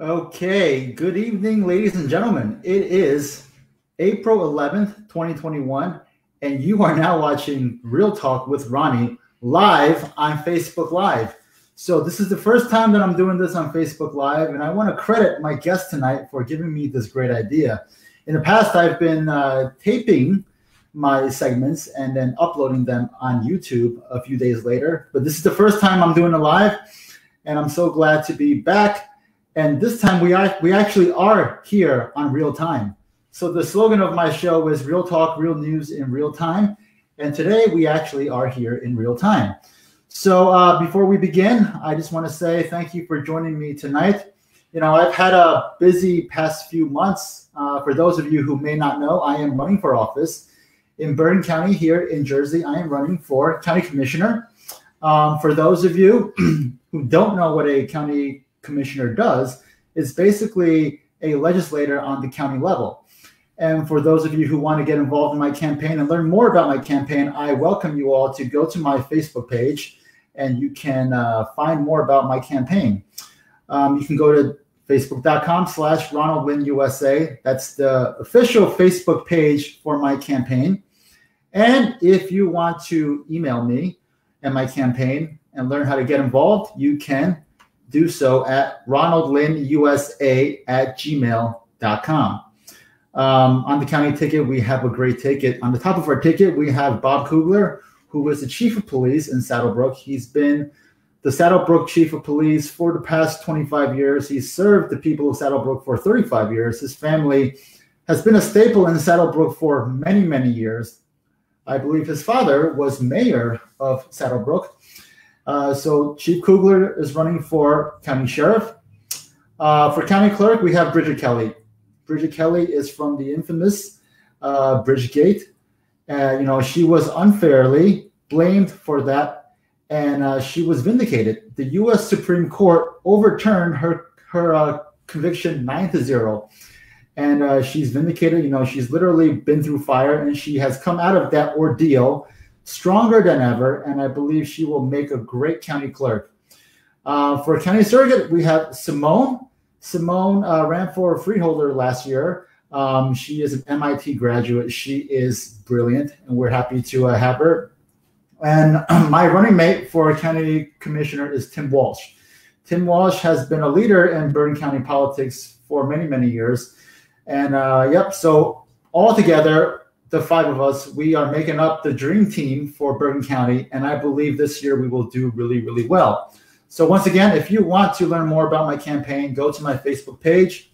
Okay, good evening, ladies and gentlemen. It is April 11th, 2021, and you are now watching Real Talk with Ronnie live on Facebook Live. So, this is the first time that I'm doing this on Facebook Live, and I want to credit my guest tonight for giving me this great idea. In the past, I've been uh, taping my segments and then uploading them on YouTube a few days later, but this is the first time I'm doing it live, and I'm so glad to be back and this time we are we actually are here on real time. So the slogan of my show is real talk, real news in real time. And today we actually are here in real time. So uh, before we begin, I just want to say thank you for joining me tonight. You know, I've had a busy past few months. Uh, for those of you who may not know, I am running for office in Bergen County here in Jersey. I am running for county commissioner. Um, for those of you who don't know what a county commissioner does is basically a legislator on the county level. And for those of you who want to get involved in my campaign and learn more about my campaign, I welcome you all to go to my Facebook page and you can uh, find more about my campaign. Um, you can go to facebook.com slash Ronald Lin USA. That's the official Facebook page for my campaign. And if you want to email me and my campaign and learn how to get involved, you can do so at ronaldlinusa at gmail.com. Um, on the county ticket, we have a great ticket. On the top of our ticket, we have Bob Kugler, who is the chief of police in Saddle Brook. He's been the Saddle Brook chief of police for the past 25 years. He's served the people of Saddle Brook for 35 years. His family has been a staple in Saddle Brook for many, many years. I believe his father was mayor of Saddle Brook uh, so Chief Kugler is running for county sheriff. Uh, for county clerk, we have Bridget Kelly. Bridget Kelly is from the infamous uh, Bridgegate. you know, she was unfairly blamed for that, and uh, she was vindicated. The U.S. Supreme Court overturned her her uh, conviction nine to zero, and she's vindicated. You know, she's literally been through fire, and she has come out of that ordeal stronger than ever, and I believe she will make a great county clerk. Uh, for county surrogate, we have Simone. Simone uh, ran for freeholder last year. Um, she is an MIT graduate. She is brilliant, and we're happy to uh, have her. And my running mate for county commissioner is Tim Walsh. Tim Walsh has been a leader in Bergen County politics for many, many years. And uh, yep, so all together, the five of us, we are making up the dream team for Bergen County, and I believe this year we will do really, really well. So once again, if you want to learn more about my campaign, go to my Facebook page,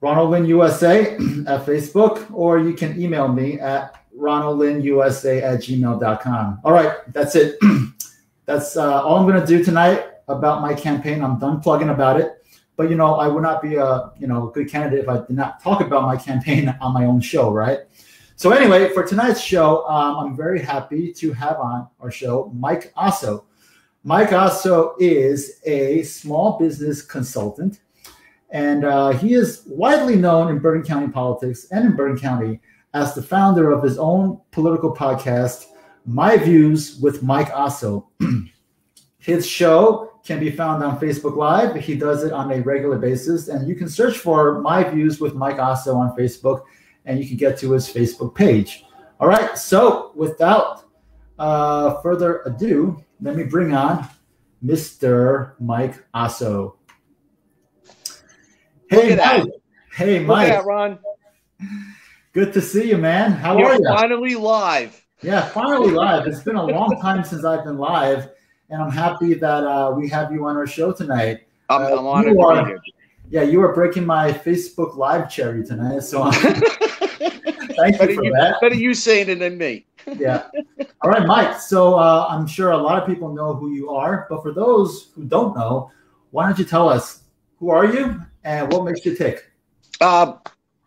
Ronald Lin USA at Facebook, or you can email me at ronaldlinusa at gmail.com. All right, that's it. that's uh, all I'm going to do tonight about my campaign. I'm done plugging about it. But you know, I would not be a you know good candidate if I did not talk about my campaign on my own show, right? So anyway, for tonight's show, um, I'm very happy to have on our show Mike Osso. Mike Osso is a small business consultant, and uh, he is widely known in Bergen County politics and in Bergen County as the founder of his own political podcast, My Views with Mike Osso. his show can be found on Facebook Live. He does it on a regular basis. And you can search for My Views with Mike Osso on Facebook, and you can get to his Facebook page. All right. So without uh, further ado, let me bring on Mr. Mike Osso. Hey, Mike. Hey, Mike. At that, Ron. Good to see you, man. How You're are you? Finally live. Yeah, finally live. It's been a long time since I've been live and I'm happy that uh, we have you on our show tonight. I'm, uh, I'm honored are, to be here. Yeah, you are breaking my Facebook Live cherry tonight, so thank better you for you, that. Better you saying it than me. yeah. All right, Mike. So uh, I'm sure a lot of people know who you are, but for those who don't know, why don't you tell us who are you and what makes you tick? Uh,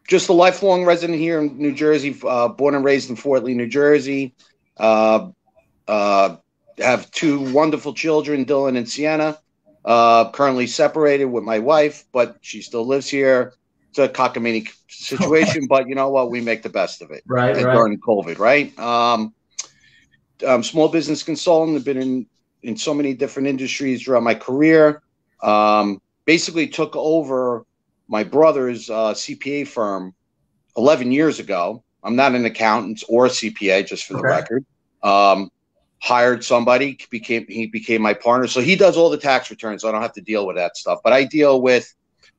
just a lifelong resident here in New Jersey, uh, born and raised in Fort Lee, New Jersey. Uh, uh, have two wonderful children, Dylan and Sienna. Uh, currently separated with my wife, but she still lives here. It's a cockamamie situation, but you know what? We make the best of it. Right, right. During COVID, right? Um, um, small business consultant. I've been in in so many different industries throughout my career. Um, basically took over my brother's uh, CPA firm 11 years ago. I'm not an accountant or a CPA, just for the record. Um, hired somebody, became he became my partner. So he does all the tax returns. So I don't have to deal with that stuff. But I deal with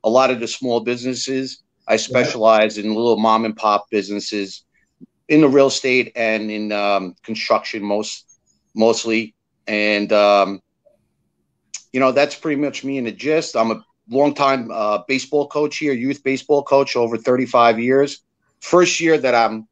a lot of the small businesses. I specialize in little mom and pop businesses in the real estate and in um, construction most mostly. And um, you know that's pretty much me in the gist. I'm a longtime uh, baseball coach here, youth baseball coach over 35 years. First year that I'm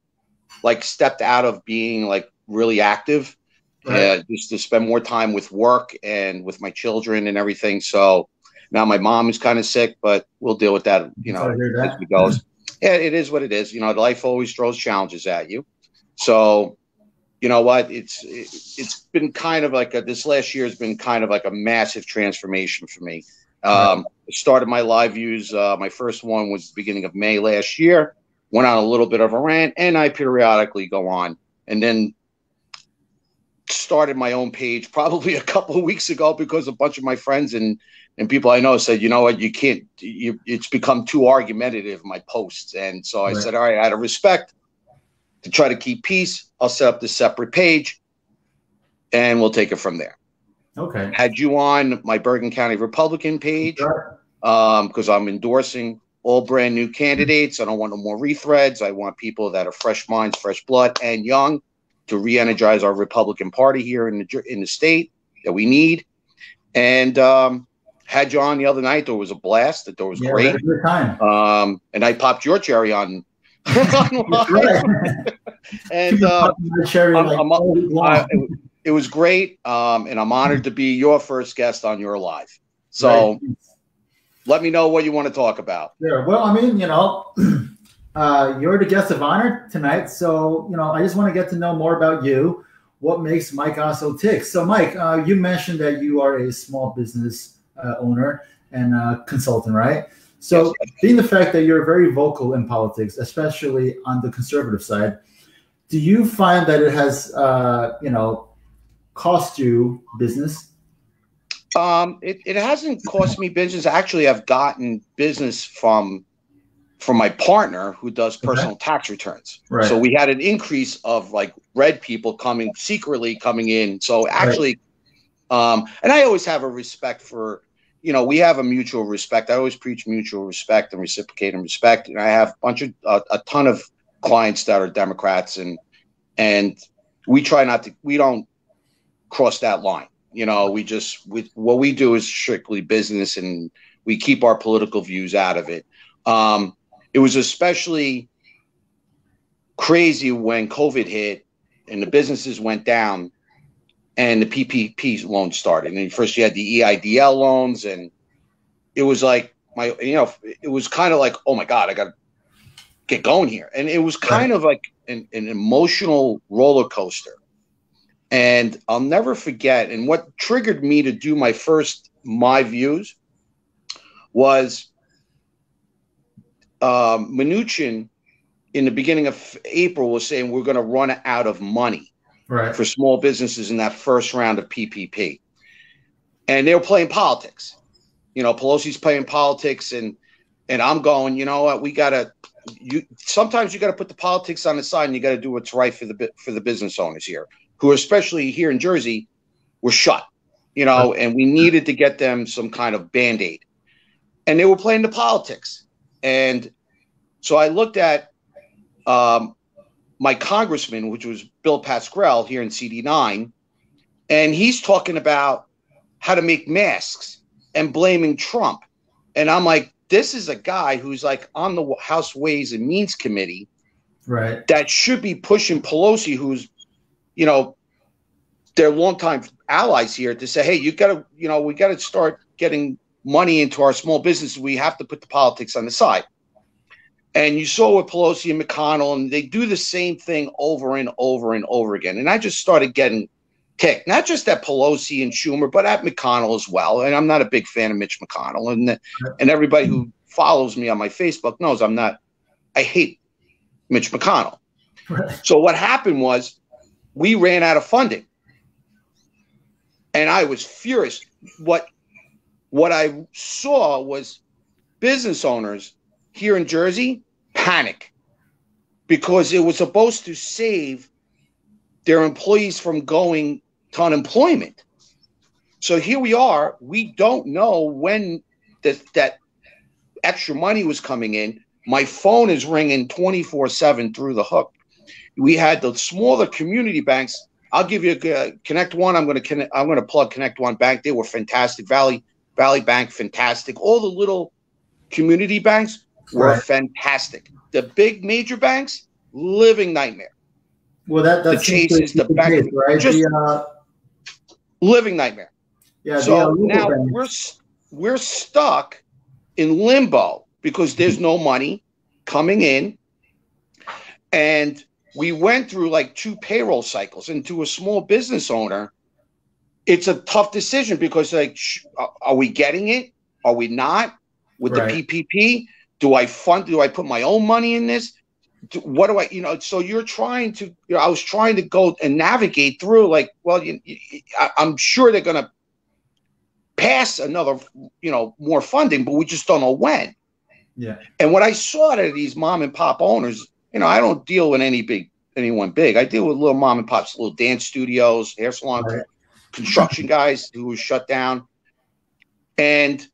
like stepped out of being like really active, right. uh, just to spend more time with work and with my children and everything. So now my mom is kind of sick, but we'll deal with that, you know, as it goes. yeah, it is what it is. You know, life always throws challenges at you. So, you know what? It's it, has been kind of like a, this last year has been kind of like a massive transformation for me. Um, started my live views. Uh, my first one was the beginning of May last year. Went on a little bit of a rant, and I periodically go on. And then started my own page probably a couple of weeks ago because a bunch of my friends and and people I know said, you know what, you can't. You, it's become too argumentative my posts, and so I right. said, all right, out of respect, to try to keep peace, I'll set up this separate page, and we'll take it from there. Okay. Had you on my Bergen County Republican page because um, I'm endorsing all brand new candidates. I don't want no more rethreads. I want people that are fresh minds, fresh blood, and young to re-energize our Republican Party here in the in the state that we need. And um, had you on the other night. There was a blast. That there was yeah, great. Good time. Um, and I popped your cherry on. and uh, cherry I'm, like I'm, I, it, was great. Um, and I'm honored to be your first guest on your live. So. Right. Let me know what you want to talk about. Sure. Well, I mean, you know, uh, you're the guest of honor tonight, so you know, I just want to get to know more about you. What makes Mike Osso tick? So, Mike, uh, you mentioned that you are a small business uh, owner and uh, consultant, right? So, yes. being the fact that you're very vocal in politics, especially on the conservative side, do you find that it has, uh, you know, cost you business? Um, it, it hasn't cost me business. Actually, I've gotten business from from my partner who does personal okay. tax returns. Right. So we had an increase of like red people coming secretly coming in. So actually, right. um, and I always have a respect for you know, we have a mutual respect. I always preach mutual respect and reciprocate and respect. And I have a bunch of uh, a ton of clients that are Democrats, and and we try not to. We don't cross that line. You know, we just we, what we do is strictly business, and we keep our political views out of it. Um, it was especially crazy when COVID hit and the businesses went down and the PPP loans started. And first you had the EIDL loans, and it was like my, you know, it was kind of like, oh my god, I got to get going here, and it was kind right. of like an, an emotional roller coaster. And I'll never forget. And what triggered me to do my first my views was um, Mnuchin in the beginning of April was saying we're going to run out of money right. for small businesses in that first round of PPP. And they were playing politics. You know, Pelosi's playing politics, and and I'm going. You know what? We gotta. You sometimes you got to put the politics on the side, and you got to do what's right for the for the business owners here, who especially here in Jersey, were shut. You know, and we needed to get them some kind of band aid, and they were playing the politics. And so I looked at um, my congressman, which was Bill Pascrell here in CD9, and he's talking about how to make masks and blaming Trump. And I'm like, this is a guy who's like on the House Ways and Means Committee, right? That should be pushing Pelosi, who's, you know, their longtime allies here, to say, hey, you've got to, you know, we got to start getting money into our small businesses. We have to put the politics on the side. And you saw with Pelosi and McConnell, and they do the same thing over and over and over again. And I just started getting ticked, not just at Pelosi and Schumer, but at McConnell as well. And I'm not a big fan of Mitch McConnell. And, and everybody who follows me on my Facebook knows I'm not, I hate Mitch McConnell. So what happened was we ran out of funding. And I was furious. What what I saw was business owners here in Jersey panic because it was supposed to save their employees from going to unemployment. So here we are. We don't know when that that extra money was coming in. My phone is ringing 24 7 through the hook. We had the smaller community banks. I'll give you a uh, Connect One. I'm going to I'm going to plug Connect One Bank. They were fantastic. Valley Valley Bank, fantastic. All the little community banks were right. fantastic. The big major banks, living nightmare. Well, that that's the chases, the back, right? Just the, uh, living nightmare. Yeah. So now banks. we're we're stuck in limbo because there's no money coming in. And we went through like two payroll cycles. And to a small business owner, it's a tough decision because, like, sh- uh, are we getting it? Are we not? With right. the PPP, do I fund? Do I put my own money in this? Do, what do I, you know? So you're trying to, you know, I was trying to go and navigate through, like, well, you, I, I'm sure they're going to pass another, you know, more funding, but we just don't know when. Yeah. And what I saw out of these mom and pop owners, you know, I don't deal with any big anyone big. I deal with little mom and pops, little dance studios, hair salon, right. Construction guys who were shut down, and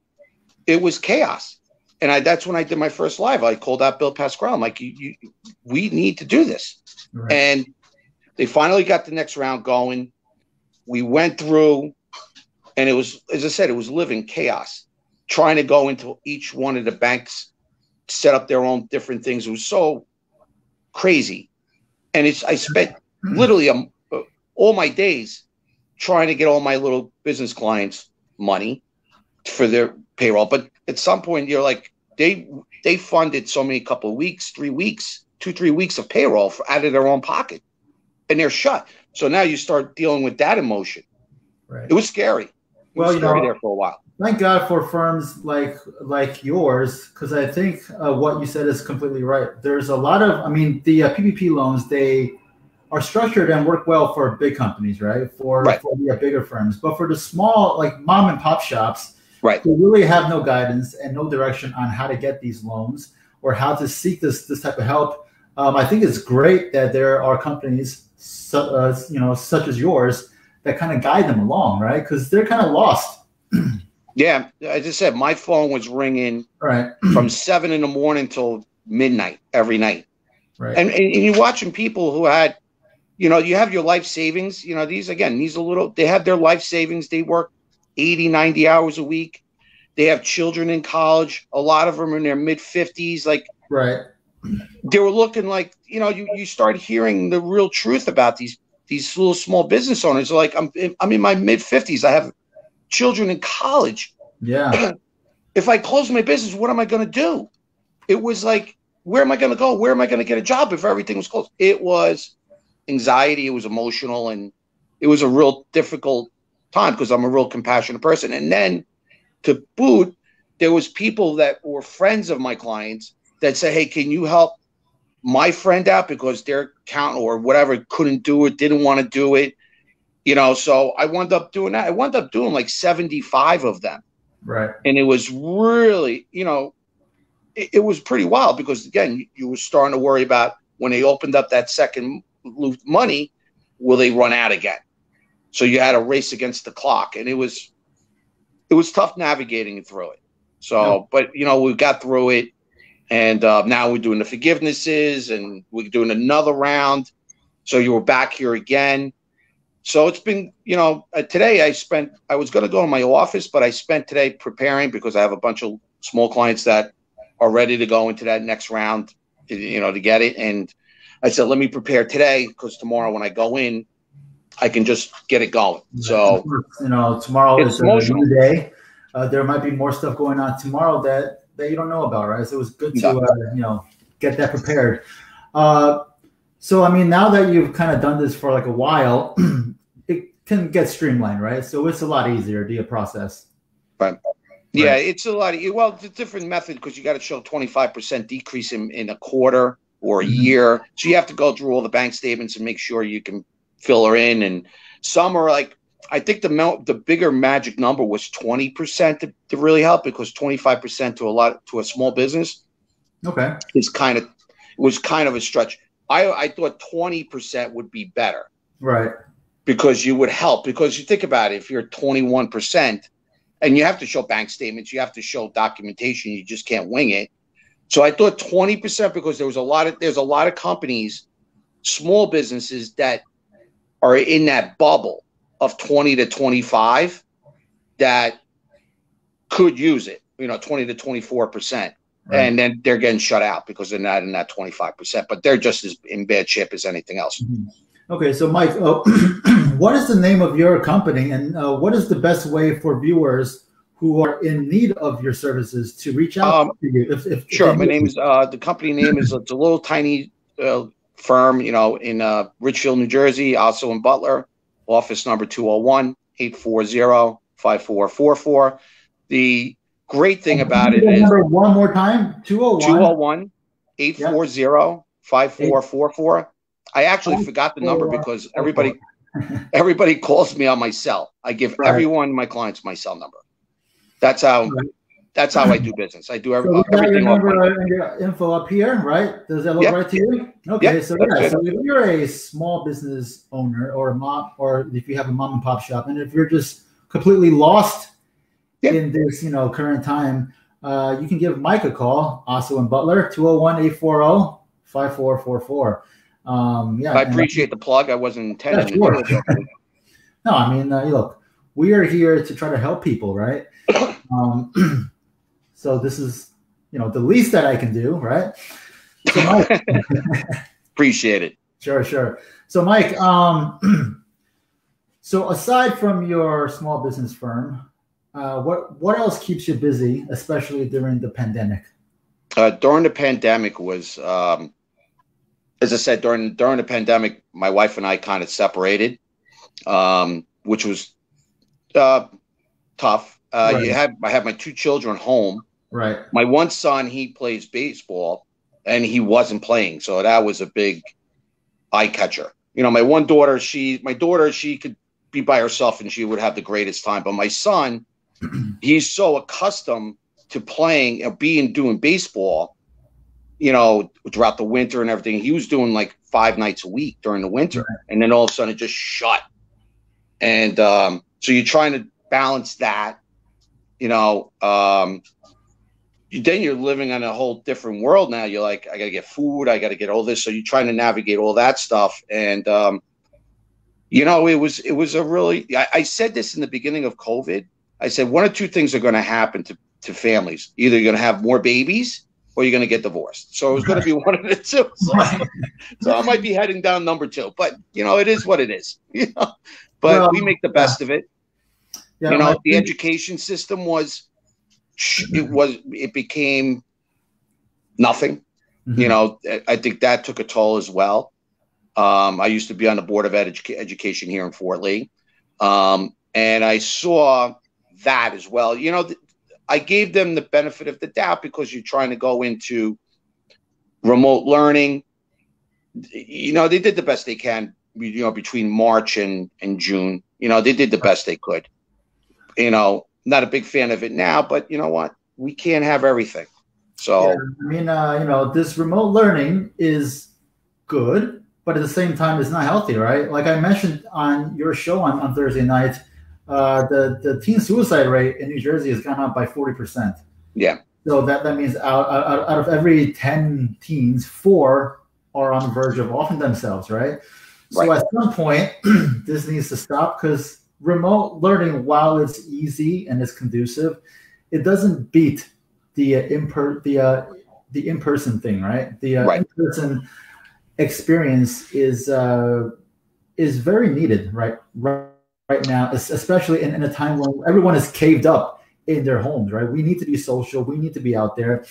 it was chaos. And I, that's when I did my first live. I called out Bill Pascrell. I'm like, you, you, we need to do this. Right. And they finally got the next round going. We went through and it was, as I said, it was living chaos, trying to go into each one of the banks, set up their own different things. It was so crazy, and it's I spent literally um, all my days trying to get all my little business clients money for their payroll. But at some point, you're like, they they funded so many couple of weeks, three weeks, two three weeks of payroll for, out of their own pocket, and they're shut. So now you start dealing with that emotion. Right. It was scary well, you know, there for a while. Thank God for firms like like yours, because I think uh, what you said is completely right. There's a lot of, I mean, the uh, PPP loans they are structured and work well for big companies, right? For right. for the bigger firms, but for the small, like mom and pop shops, right, they really have no guidance and no direction on how to get these loans or how to seek this this type of help. Um, I think it's great that there are companies, uh, you know, such as yours that kind of guide them along, right? Because they're kind of lost. yeah, as I said, my phone was ringing right from seven in the morning till midnight every night. Right. And, and, and you're watching people who had, you know, you have your life savings. You know, these again, these are little. They have their life savings. They work 80, 90 hours a week. They have children in college. A lot of them are in their mid 50s. Like, right. They were looking like, you know, you, you start hearing the real truth about these these little small business owners like, I'm I'm in my mid fifties. I have children in college. Yeah. if I close my business, what am I going to do? It was like, where am I going to go? Where am I going to get a job if everything was closed? It was anxiety. It was emotional, and it was a real difficult time because I'm a real compassionate person. And then to boot, there was people that were friends of my clients that said, "Hey, can you help my friend out because their account or whatever couldn't do it, didn't want to do it. You know, so I wound up doing that. I wound up doing like 75 of them. Right. And it was really, you know, it, it was pretty wild because again, you, you were starting to worry about when they opened up that second money, will they run out again? So you had a race against the clock, and it was it was tough navigating through it. So, but you know, we got through it and uh, now we're doing the forgivenesses and we're doing another round. So you were back here again. So it's been, you know, uh, today I spent, I was going to go to my office, but I spent today preparing because I have a bunch of small clients that are ready to go into that next round, you know, to get it. And I said, let me prepare today because tomorrow when I go in, I can just get it going. So, you know, tomorrow is a new day. Uh, there might be more stuff going on tomorrow that that you don't know about, right? So it was good to uh, you know get that prepared. Uh, so I mean, now that you've kind of done this for like a while, it can get streamlined, right? So it's a lot easier to process. Right. Yeah, right. it's a lot. Of, well, it's a different method because you got to show twenty five percent decrease in, in a quarter or a mm-hmm. year. So you have to go through all the bank statements and make sure you can fill her in. And some are like I think the the bigger magic number was twenty percent to, to really help because twenty five percent to a lot to a small business, okay, is kind of was kind of a stretch. I I thought twenty percent would be better, right? Because you would help. Because you think about it, if you're twenty one percent, and you have to show bank statements, you have to show documentation, you just can't wing it. So I thought twenty percent because there was a lot of there's a lot of companies, small businesses that are in that bubble of 20 to 25 that could use it, you know, 20 to 24 percent. Right. And then they're getting shut out because they're not in that 25%, but they're just as in bad shape as anything else. Mm-hmm. Okay, so Mike, uh, what is the name of your company and uh, what is the best way for viewers who are in need of your services to reach out um, to you? If, if, sure, if my name is, uh, the company name is, it's a little tiny uh, firm, you know, in uh, Ridgefield, New Jersey, also in Butler office number 201 840 5444. The great thing about it is one more time 201 201 840 5444. I actually forgot the number because everybody everybody calls me on my cell. I give right. every one of my clients my cell number. That's how right. That's how I do business. I do every, so everything. Your number your info up here, right? Does that look yep. right to you? Okay, yep. so yeah, so if you're a small business owner or a mom, or if you have a mom and pop shop, and if you're just completely lost yep. in this, you know, current time, uh, you can give Mike a call, also in Butler, 201-840-5444. Um, yeah, I appreciate the plug. I wasn't intending yeah, sure. to No, I mean, uh, look, we are here to try to help people, right? Um, So this is, you know, the least that I can do, right? So Mike, appreciate it. Sure, sure. So Mike, um, so aside from your small business firm, uh, what what else keeps you busy, especially during the pandemic? Uh, during the pandemic was, um, as I said, during during the pandemic, my wife and I kind of separated, um, which was uh, tough. Uh, right. You had I have my two children home, Right. My one son, he plays baseball and he wasn't playing. So that was a big eye catcher. You know, my one daughter, she, my daughter, she could be by herself and she would have the greatest time. But my son, he's so accustomed to playing and being doing baseball, you know, throughout the winter and everything. He was doing like five nights a week during the winter. Right. And then all of a sudden it just shut. And um, so you're trying to balance that, you know, um, then you're living in a whole different world now. You're like, I got to get food, I got to get all this. So you're trying to navigate all that stuff, and um, you know, it was it was a really. I, I, said this in the beginning of COVID. I said one or two things are going to happen to to families. Either you're going to have more babies, or you're going to get divorced. So it was going to be one of the two. So, so, I might be heading down number two, but you know, it is what it is. You know, but well, we make the best of it. Yeah, you know, the education system was it was it became nothing. Mm-hmm. You know, I think that took a toll as well. Um, I used to be on the board of education here in Fort Lee, um, and I saw that as well. You know, th- I gave them the benefit of the doubt because you're trying to go into remote learning. You know, they did the best they can. You know, between March and and June, you know, they did the best they could. You know, not a big fan of it now, but you know what? We can't have everything. So yeah, I mean, uh, you know, this remote learning is good, but at the same time, it's not healthy, right? Like I mentioned on your show on, on Thursday night, uh, the the teen suicide rate in New Jersey has gone up by forty percent. Yeah. So that that means out, out out of every ten teens, four are on the verge of offing themselves, right? So right. at some point, this needs to stop because remote learning, while it's easy and it's conducive, it doesn't beat the uh, imper the uh, the in person thing, right? The uh, right. in person experience is uh, is very needed, right? Right, right now, especially in, in a time when everyone is caved up in their homes, right? We need to be social. We need to be out there,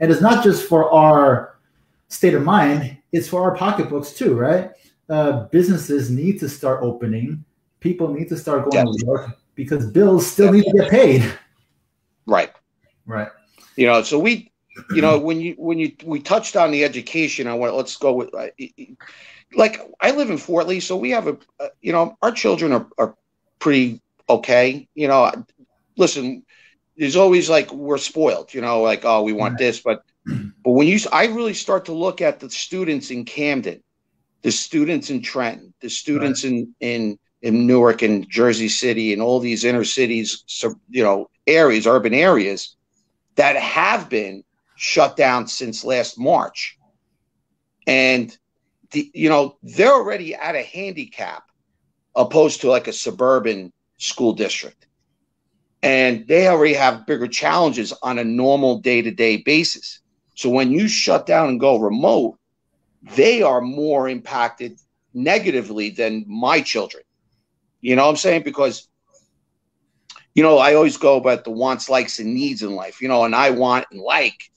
and it's not just for our state of mind; it's for our pocketbooks too, right? Uh, businesses need to start opening people need to start going to work because bills still need to get paid. Right. Right. You know, so we, you know, when you when you we touched on the education, I want let's go with like I live in Fort Lee, so we have a, uh, you know, our children are, are pretty okay. You know, listen, there's always like we're spoiled. You know, like oh we want this, but but when you I really start to look at the students in Camden, the students in Trenton, the students right. in in in Newark and Jersey City and all these inner cities, you know, areas, urban areas that have been shut down since last March. And the, you know, they're already at a handicap opposed to like a suburban school district. And they already have bigger challenges on a normal day-to-day basis. So when you shut down and go remote, they are more impacted negatively than my children. You know what I'm saying? Because you know, I always go about the wants, likes, and needs in life, you know, and I want and like.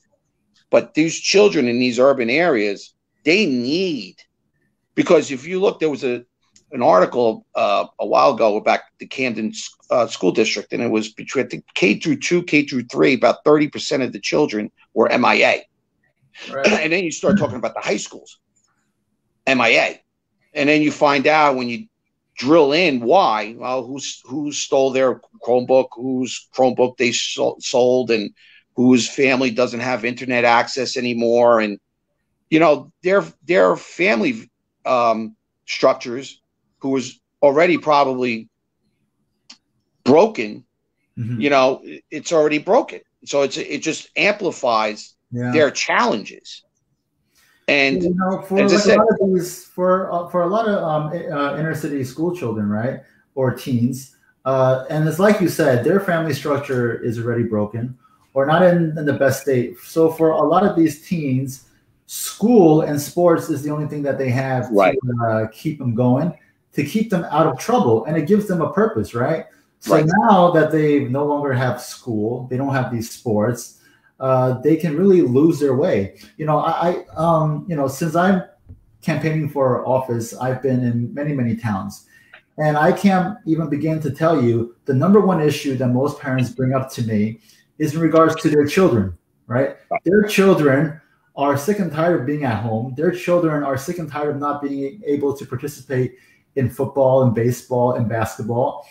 But these children in these urban areas, they need because if you look, there was a an article uh, a while ago about the Camden uh, school district, and it was between the K through two, K through three, about thirty percent of the children were MIA. Right. and then you start talking about the high schools, MIA, and then you find out when you drill in why. Well, who's who stole their Chromebook? Whose Chromebook they sold, and whose family doesn't have internet access anymore, and you know their their family um, structures, who was already probably broken. Mm-hmm. You know, it's already broken, so it's it just amplifies yeah. their challenges. And you know, for like said, a lot of these, for uh, for a lot of um, uh, inner city school children, right, or teens, uh, and it's like you said, their family structure is already broken or not in, in the best state. So for a lot of these teens, school and sports is the only thing that they have right. to uh, keep them going, to keep them out of trouble, and it gives them a purpose, right? So right. now that they no longer have school, they don't have these sports uh, they can really lose their way. You know, I, I um, you know, since I'm campaigning for office, I've been in many, many towns. And I can't even begin to tell you the number one issue that most parents bring up to me is in regards to their children, right? Their children are sick and tired of being at home. Their children are sick and tired of not being able to participate in football and baseball and basketball.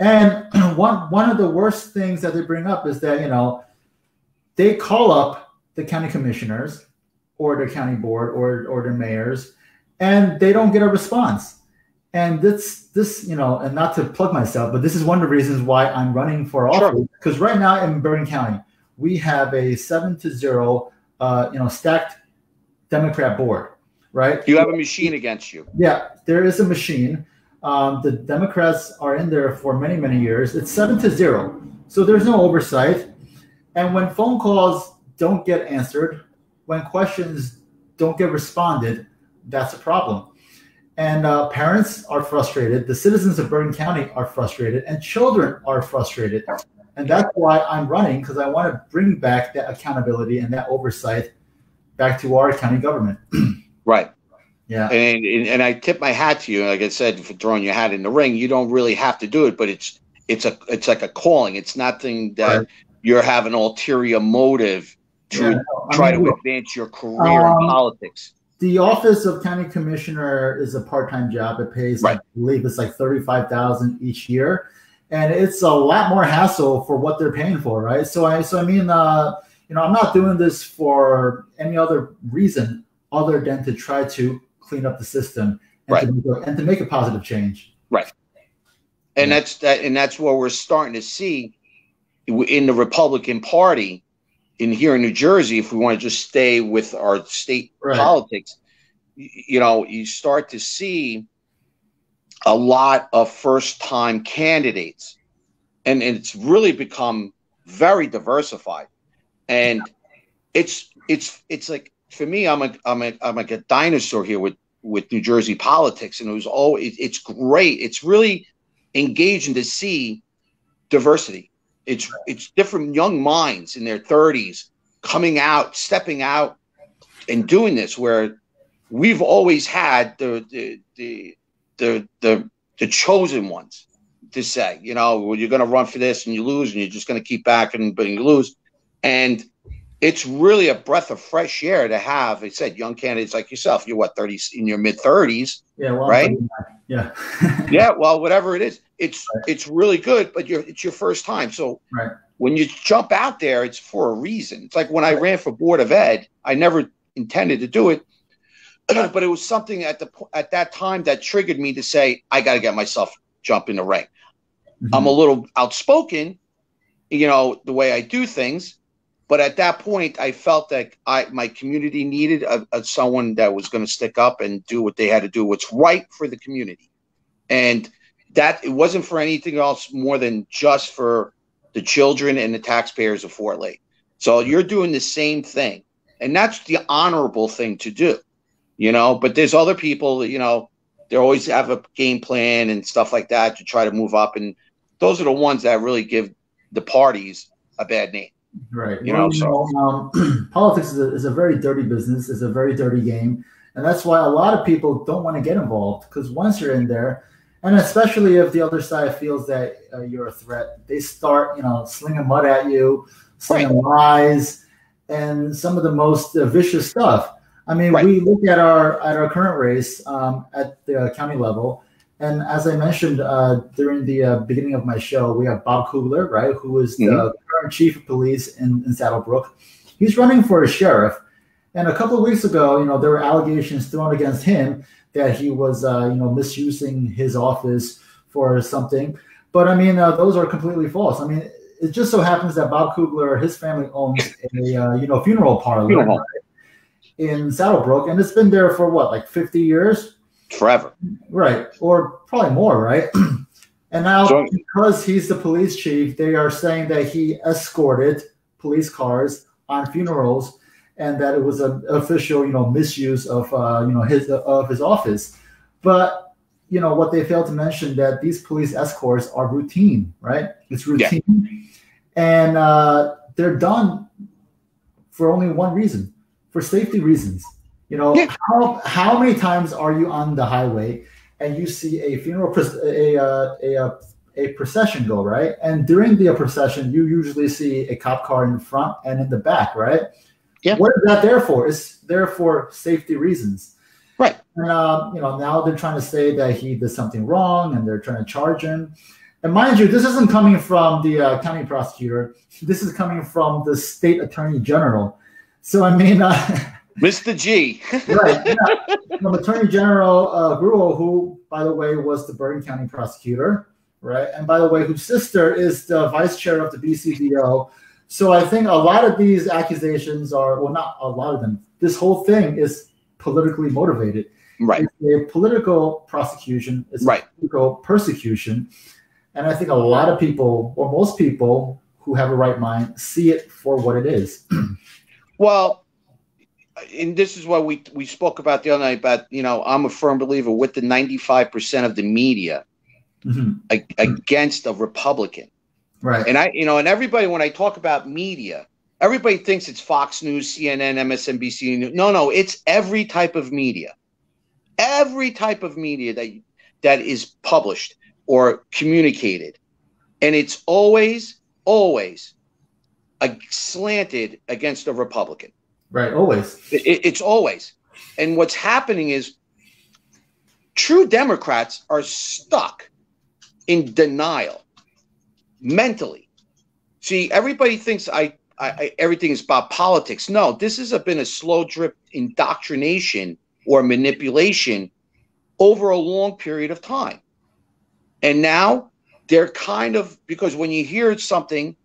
And one one of the worst things that they bring up is that, you know, they call up the county commissioners or the county board or, or the mayors and they don't get a response. And this this you know and not to plug myself but this is one of the reasons why i'm running for office because sure. right now in bergen county we have a seven to zero uh, you know stacked democrat board right? You have a machine against you. Yeah there is a machine. Um, the democrats are in there for many many years. It's seven to zero. So there's no oversight and when phone calls don't get answered, when questions don't get responded, that's a problem. And uh, parents are frustrated. The citizens of Bergen County are frustrated, and children are frustrated. And that's why I'm running because I want to bring back that accountability and that oversight back to our county government. right. Yeah. And, and I tip my hat to you. Like I said, for throwing your hat in the ring, you don't really have to do it, but it's it's a it's like a calling. It's nothing that right you have an ulterior motive to yeah, try mean, to advance your career um, in politics. The office of county commissioner is a part-time job. It pays, right. I believe, it's like thirty-five thousand each year, and it's a lot more hassle for what they're paying for, right? So I, so I mean, uh, you know, I'm not doing this for any other reason other than to try to clean up the system and, right. to, make a, and to make a positive change. Right. And yeah. that's that, and that's what we're starting to see in the Republican Party in here in New Jersey, if we want to just stay with our state right. politics, you know, you start to see a lot of first time candidates. And it's really become very diversified. And it's it's it's like for me, I'm a I'm a I'm like a dinosaur here with with New Jersey politics, and it was all it, it's great. It's really engaging to see diversity it's it's different young minds in their 30s coming out, stepping out, and doing this. Where we've always had the the the the the, the chosen ones to say, you know, well, you're going to run for this and you lose, and you're just going to keep back and but you lose, and it's really a breath of fresh air to have. I said young candidates like yourself. You're what 30 in your mid 30s, yeah, well, right? Yeah, yeah. Well, whatever it is, it's right. it's really good, but you're it's your first time. So right. when you jump out there, it's for a reason. It's like when I ran for board of ed, I never intended to do it, but it was something at the at that time that triggered me to say I got to get myself jump in the ring. Mm-hmm. I'm a little outspoken, you know, the way I do things, but at that point, I felt that I my community needed a, a someone that was going to stick up and do what they had to do, what's right for the community, and that it wasn't for anything else more than just for the children and the taxpayers of Fort Lee. So you're doing the same thing, and that's the honorable thing to do, you know. But there's other people, that, you know, they always have a game plan and stuff like that to try to move up, and those are the ones that really give the parties a bad name. Right. You well, know, so um, politics is a, is a very dirty business. It's a very dirty game, and that's why a lot of people don't want to get involved because once you're in there, and especially if the other side feels that uh, you're a threat, they start, you know, slinging mud at you, slinging right. lies, and some of the most uh, vicious stuff. I mean, right. we look at our at our current race um, at the county level, and as I mentioned uh, during the uh, beginning of my show, we have Bob Kugler, right, who is mm-hmm. the current chief of police in, in Saddle Brook. He's running for a sheriff. And a couple of weeks ago, you know, there were allegations thrown against him that he was, uh, you know, misusing his office for something. But I mean, uh, those are completely false. I mean, it just so happens that Bob Kugler, his family owns a, uh, you know, funeral parlor funeral. Right, in Saddle Brook, and it's been there for what, like 50 years? Forever. Right. Or probably more, right? and now, so, because he's the police chief, they are saying that he escorted police cars on funerals and that it was an official, you know, misuse of, uh, you know, his of his office. But you know what they failed to mention that these police escorts are routine, right? It's routine, yeah. and uh, they're done for only one reason, for safety reasons. You know, yeah. how how many times are you on the highway and you see a funeral a, uh, a, a, a procession go right, and during the procession you usually see a cop car in the front and in the back, right? Yeah. What is that there for? It's there for safety reasons. Right. And uh, you know now they're trying to say that he did something wrong and they're trying to charge him. And mind you, this isn't coming from the uh, county prosecutor. This is coming from the state attorney general. So I mean, uh, Mr. G. right. Yeah. From Attorney General uh, Grewal, who, by the way, was the Bergen County prosecutor, right? And by the way, whose sister is the vice chair of the BCDO. So I think a lot of these accusations are, well, not a lot of them. This whole thing is politically motivated. Right. It's a political prosecution. It's right. political persecution. And I think a lot of people, or most people who have a right mind, see it for what it is. well, and this is what we we spoke about the other night about you know I'm a firm believer with the 95 percent of the media mm-hmm. against a Republican, right? And I you know and everybody when I talk about media, everybody thinks it's Fox News, CNN, MSNBC. No, no, it's every type of media, every type of media that that is published or communicated, and it's always always slanted against a Republican. Right, always. It, it's always. And what's happening is true Democrats are stuck in denial mentally. See, everybody thinks I, I, I everything is about politics. No, this has been a slow drip indoctrination or manipulation over a long period of time. And now they're kind of because when you hear something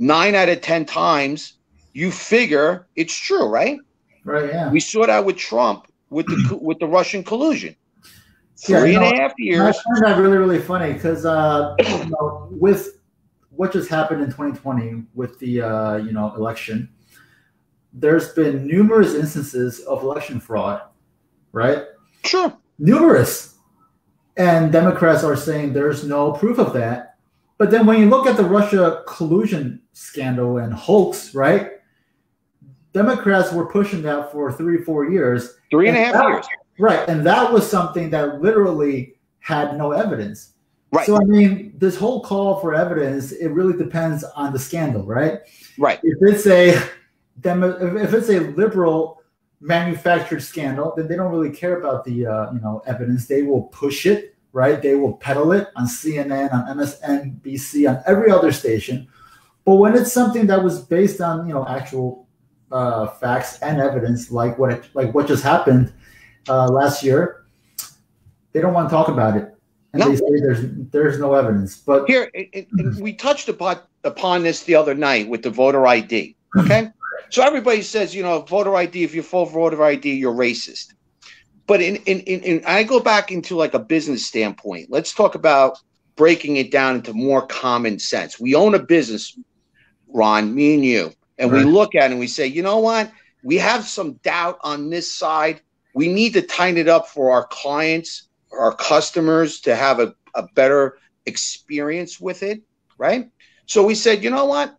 nine out of 10 times, you figure it's true, right? Right. Yeah. We saw that with Trump with the with the Russian collusion. Three yeah, and know, a half years. I find that really really funny because uh, you know, with what just happened in 2020 with the uh, you know election, there's been numerous instances of election fraud, right? Sure. Numerous. And Democrats are saying there's no proof of that. But then when you look at the Russia collusion scandal and hoax, right? Democrats were pushing that for three, four years. Three and, and a half that, years. Right. And that was something that literally had no evidence. Right. So I mean, this whole call for evidence, it really depends on the scandal, right? Right. If it's a if it's a liberal manufactured scandal, then they don't really care about the uh, you know evidence. They will push it right? They will peddle it on CNN, on MSNBC, on every other station. But when it's something that was based on you know actual uh, facts and evidence, like what like what just happened uh, last year, they don't want to talk about it, and no. they say there's there's no evidence. But here, it, it, we touched upon upon this the other night with the voter ID. Okay, so everybody says you know voter ID. If you're for voter ID, you're racist. But in, in in in I go back into like a business standpoint. Let's talk about breaking it down into more common sense. We own a business, Ron, me and you, and right. we look at it and we say, you know what? We have some doubt on this side. We need to tighten it up for our clients, our customers to have a, a better experience with it, right? So we said, you know what?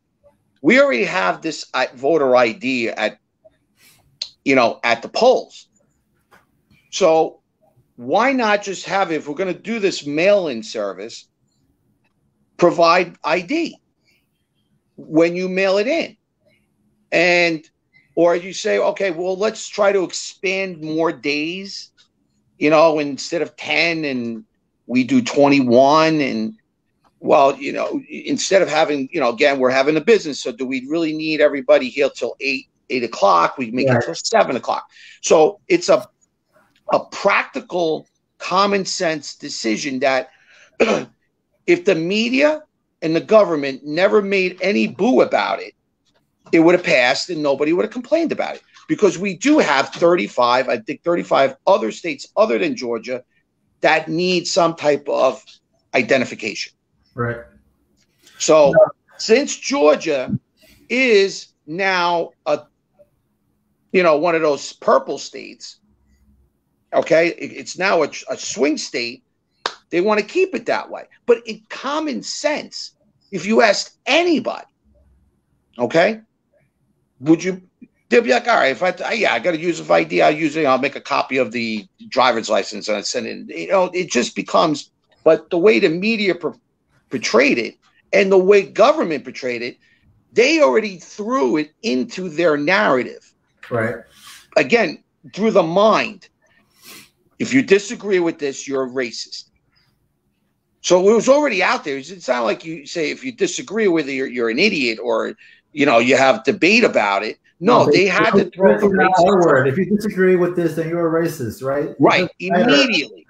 We already have this uh, voter ID at, you know, at the polls. So why not just have, if we're going to do this mail-in service, provide ID when you mail it in, and or you say, okay, well, let's try to expand more days, you know, instead of ten, and we do twenty-one, and well, you know, instead of having, you know, again, we're having a business. So do we really need everybody here till eight, eight o'clock? We make it till seven o'clock. So it's a a practical, common sense decision that if the media and the government never made any boo about it, it would have passed and nobody would have complained about it. Because we do have 35, I think 35 other states other than Georgia that need some type of identification. Right. So since Georgia is now a you know one of those purple states, okay, it's now a, a swing state. They want to keep it that way. But in common sense, if you asked anybody, okay, would you? They'll be like, all right, if I, yeah, I got to use an ID. I'll use it. I'll make a copy of the driver's license and I send it. You know, it just becomes. But the way the media portrayed it and the way government portrayed it, they already threw it into their narrative. Right. Again, through the mind. If you disagree with this, you're a racist. So it was already out there. It's not like you say if you disagree with it, you're, you're an idiot or you know you have debate about it. No, no they, they, had to throw the word. If you disagree with this, then you're a racist, right? Right, immediately.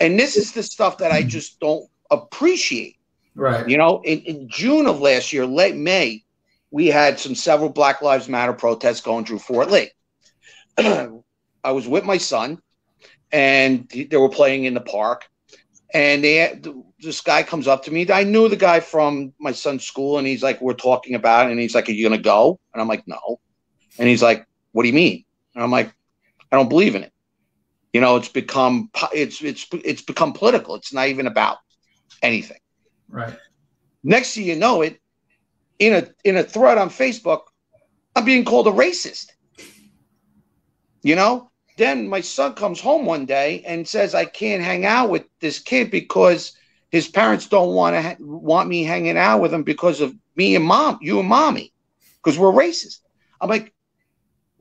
and this is the stuff that I just don't appreciate. Right. You know, in, in June of last year, late May, we had some several Black Lives Matter protests going through Fort Lee. I was with my son, and they were playing in the park, and they this guy comes up to me. I knew the guy from my son's school, and he's like, "We're talking about," it. and he's like, "Are you gonna go?" And I'm like, "No," and he's like, "What do you mean?" And I'm like, "I don't believe in it." You know, it's become it's it's it's become political. It's not even about anything. Right. Next thing you know it, in a in a thread on Facebook, I'm being called a racist. You know? Then my son comes home one day and says I can't hang out with this kid because his parents don't want to ha- want me hanging out with him because of me and mom, you and mommy, because we're racist. I'm like,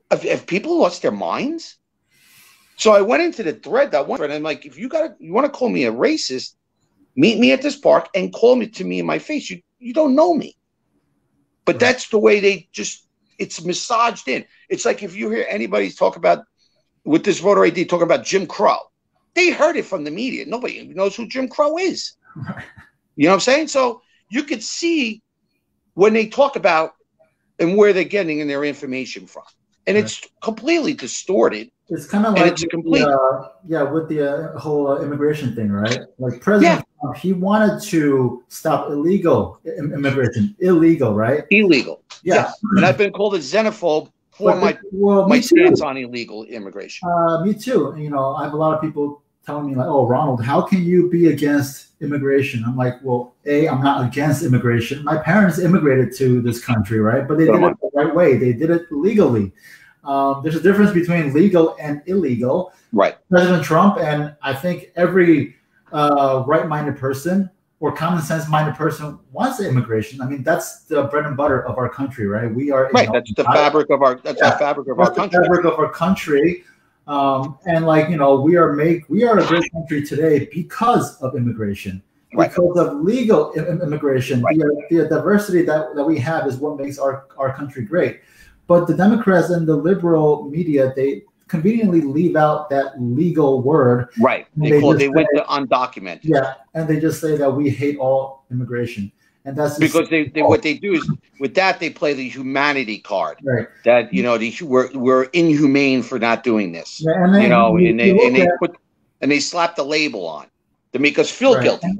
have, have people lost their minds? So I went into the thread that one, and I'm like, if you got you want to call me a racist, Meet me at this park and call me to me in my face. You you don't know me. But right. that's the way they just it's massaged in. It's like if you hear anybody talk about with this voter ID talking about Jim Crow. They heard it from the media. Nobody knows who Jim Crow is. You know what I'm saying? So you could see when they talk about and where they're getting their information from. And right. it's completely distorted it's kind of like it's complete. The, uh, yeah, with the uh, whole uh, immigration thing, right? Like President yeah. Trump, he wanted to stop illegal immigration, illegal, right? Illegal. Yeah, yes. and I've been called a xenophobe for but, my well, my stance on illegal immigration. Uh, me too. You know, I have a lot of people telling me like, "Oh, Ronald, how can you be against immigration?" I'm like, "Well, a, I'm not against immigration. My parents immigrated to this country, right? But they did it the right way. They did it legally." Um, there's a difference between legal and illegal. Right. President Trump and I think every uh, right-minded person or common sense-minded person wants immigration. I mean, that's the bread and butter of our country, right? We are right. That's the fabric of our. That's yeah, the fabric of our country. fabric of our country. Um, and like you know, we are make we are a great country today because of immigration, Right. because of legal immigration. Right. The, the diversity that, that we have is what makes our, our country great. But the Democrats and the liberal media, they conveniently leave out that legal word. Right. They, They call, they went to undocumented. Yeah, and they just say that we hate all immigration, and that's Because they, they what they do is with that they play the humanity card right. that you know the, we're we're inhumane for not doing this Yeah, and then you know you- and they and they put and they slap the label on to make us feel Right. guilty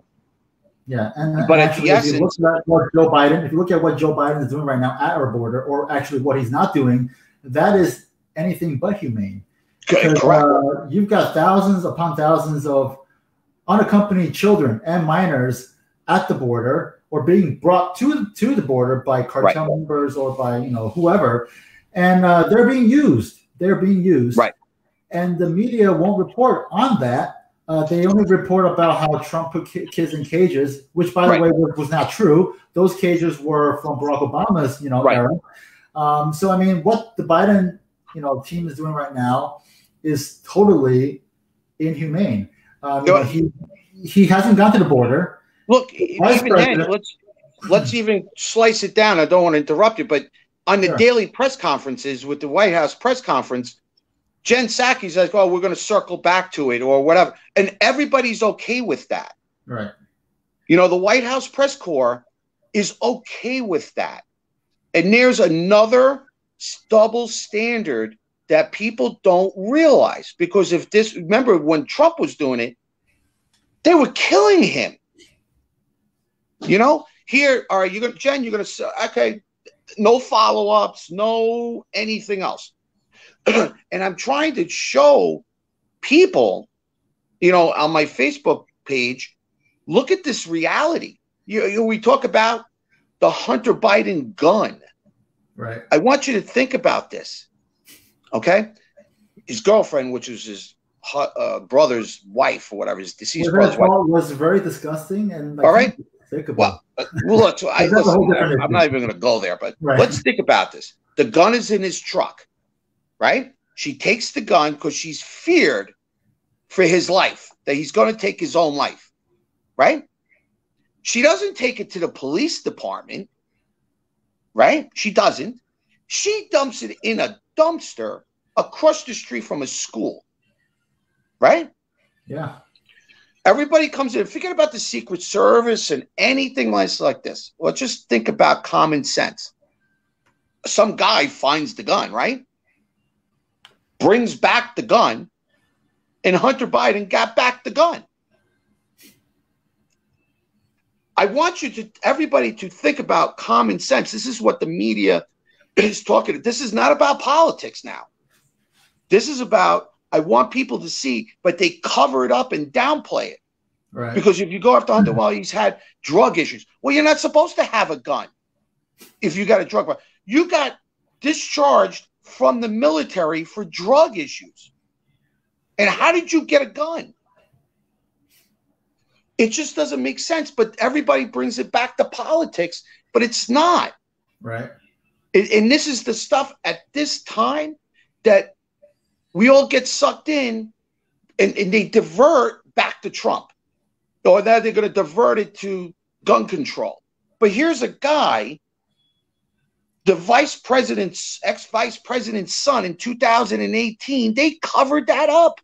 Yeah, and But at actually, the if you essence- look at what Joe Biden, if you look at what Joe Biden is doing right now at our border, or actually what he's not doing, that is anything but humane. Because, uh, you've got thousands upon thousands of unaccompanied children and minors at the border, or being brought to to the border by cartel members or by you know whoever, and uh, they're being used. They're being used. Right. And the media won't report on that. Uh, they only report about how Trump put ki- kids in cages, which, by Right. the way, was, was not true. Those cages were from Barack Obama's, you know, Right. era. Um, so, I mean, what the Biden, you know, team is doing right now is totally inhumane. Um, you No, know, he he hasn't gone to the border. Look, then, let's let's even slice it down. I don't want to interrupt you, but on the Sure. daily press conferences with the White House press conference, Jen Psaki's like, "Oh, we're going to circle back to it or whatever," and everybody's okay with that. Right. You know, the White House press corps is okay with that, and there's another double standard that people don't realize because if this remember when Trump was doing it, they were killing him. You know, here are you gonna Jen, you're gonna say, okay, no follow-ups, no anything else. and I'm trying to show people, you know, on my Facebook page, look at this reality. You, you we talk about the Hunter Biden gun. Right. I want you to think about this. Okay, his girlfriend, which was his uh, brother's wife or whatever, his deceased Was, brother's wife. was very disgusting and like, All right. Well, uh, well, look, so I, I'm not even going to go there, but Right. let's think about this. The gun is in his truck, right? She takes the gun because she's feared for his life, that he's going to take his own life, right? She doesn't take it to the police department, right? She doesn't. She dumps it in a dumpster across the street from a school, right? yeah. Everybody comes in. Forget about the Secret Service and anything like like this. Let's just think about common sense. Some guy finds the gun, right? Brings back the gun, and Hunter Biden got back the gun. I want you to everybody to think about common sense. This is what the media is talking. This is not about politics now. This is about I want people to see, but they cover it up and downplay it. Right. Because if you go after Hunter mm-hmm. while he's had drug issues, well, you're not supposed to have a gun if you got a drug problem. You got discharged from the military for drug issues. And how did you get a gun? It just doesn't make sense. But everybody brings it back to politics, but it's not. Right. And, and this is the stuff at this time that we all get sucked in and, and they divert back to Trump. Or now they're going to divert it to gun control. But here's a guy, the vice president's ex vice president's son in 2018, they covered that up.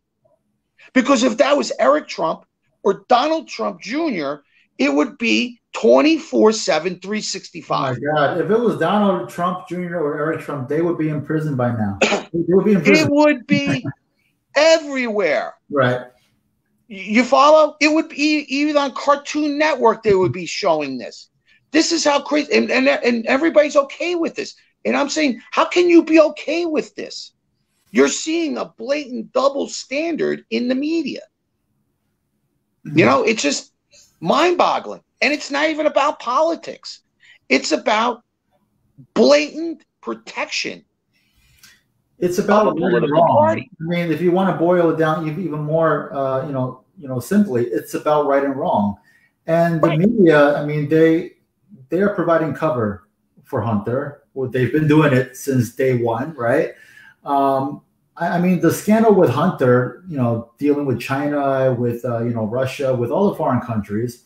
Because if that was Eric Trump or Donald Trump Jr., it would be 24 7, Oh my 365. God! If it was Donald Trump Jr. or Eric Trump, they would be in prison by now. they would be in prison. It would be everywhere. Right. You follow? It would be even on Cartoon Network. They would be showing this. This is how crazy, and, and and everybody's okay with this. And I'm saying, how can you be okay with this? You're seeing a blatant double standard in the media. You know, it's just mind-boggling, and it's not even about politics. It's about blatant protection. It's about a right and political wrong. party. I mean, if you want to boil it down even even more, uh, you know, you know, simply, it's about right and wrong. And the Right. media, I mean, they they are providing cover for Hunter. Well, they've been doing it since day one, right? Um, I, mean, the scandal with Hunter, you know, dealing with China, with uh, you know Russia, with all the foreign countries,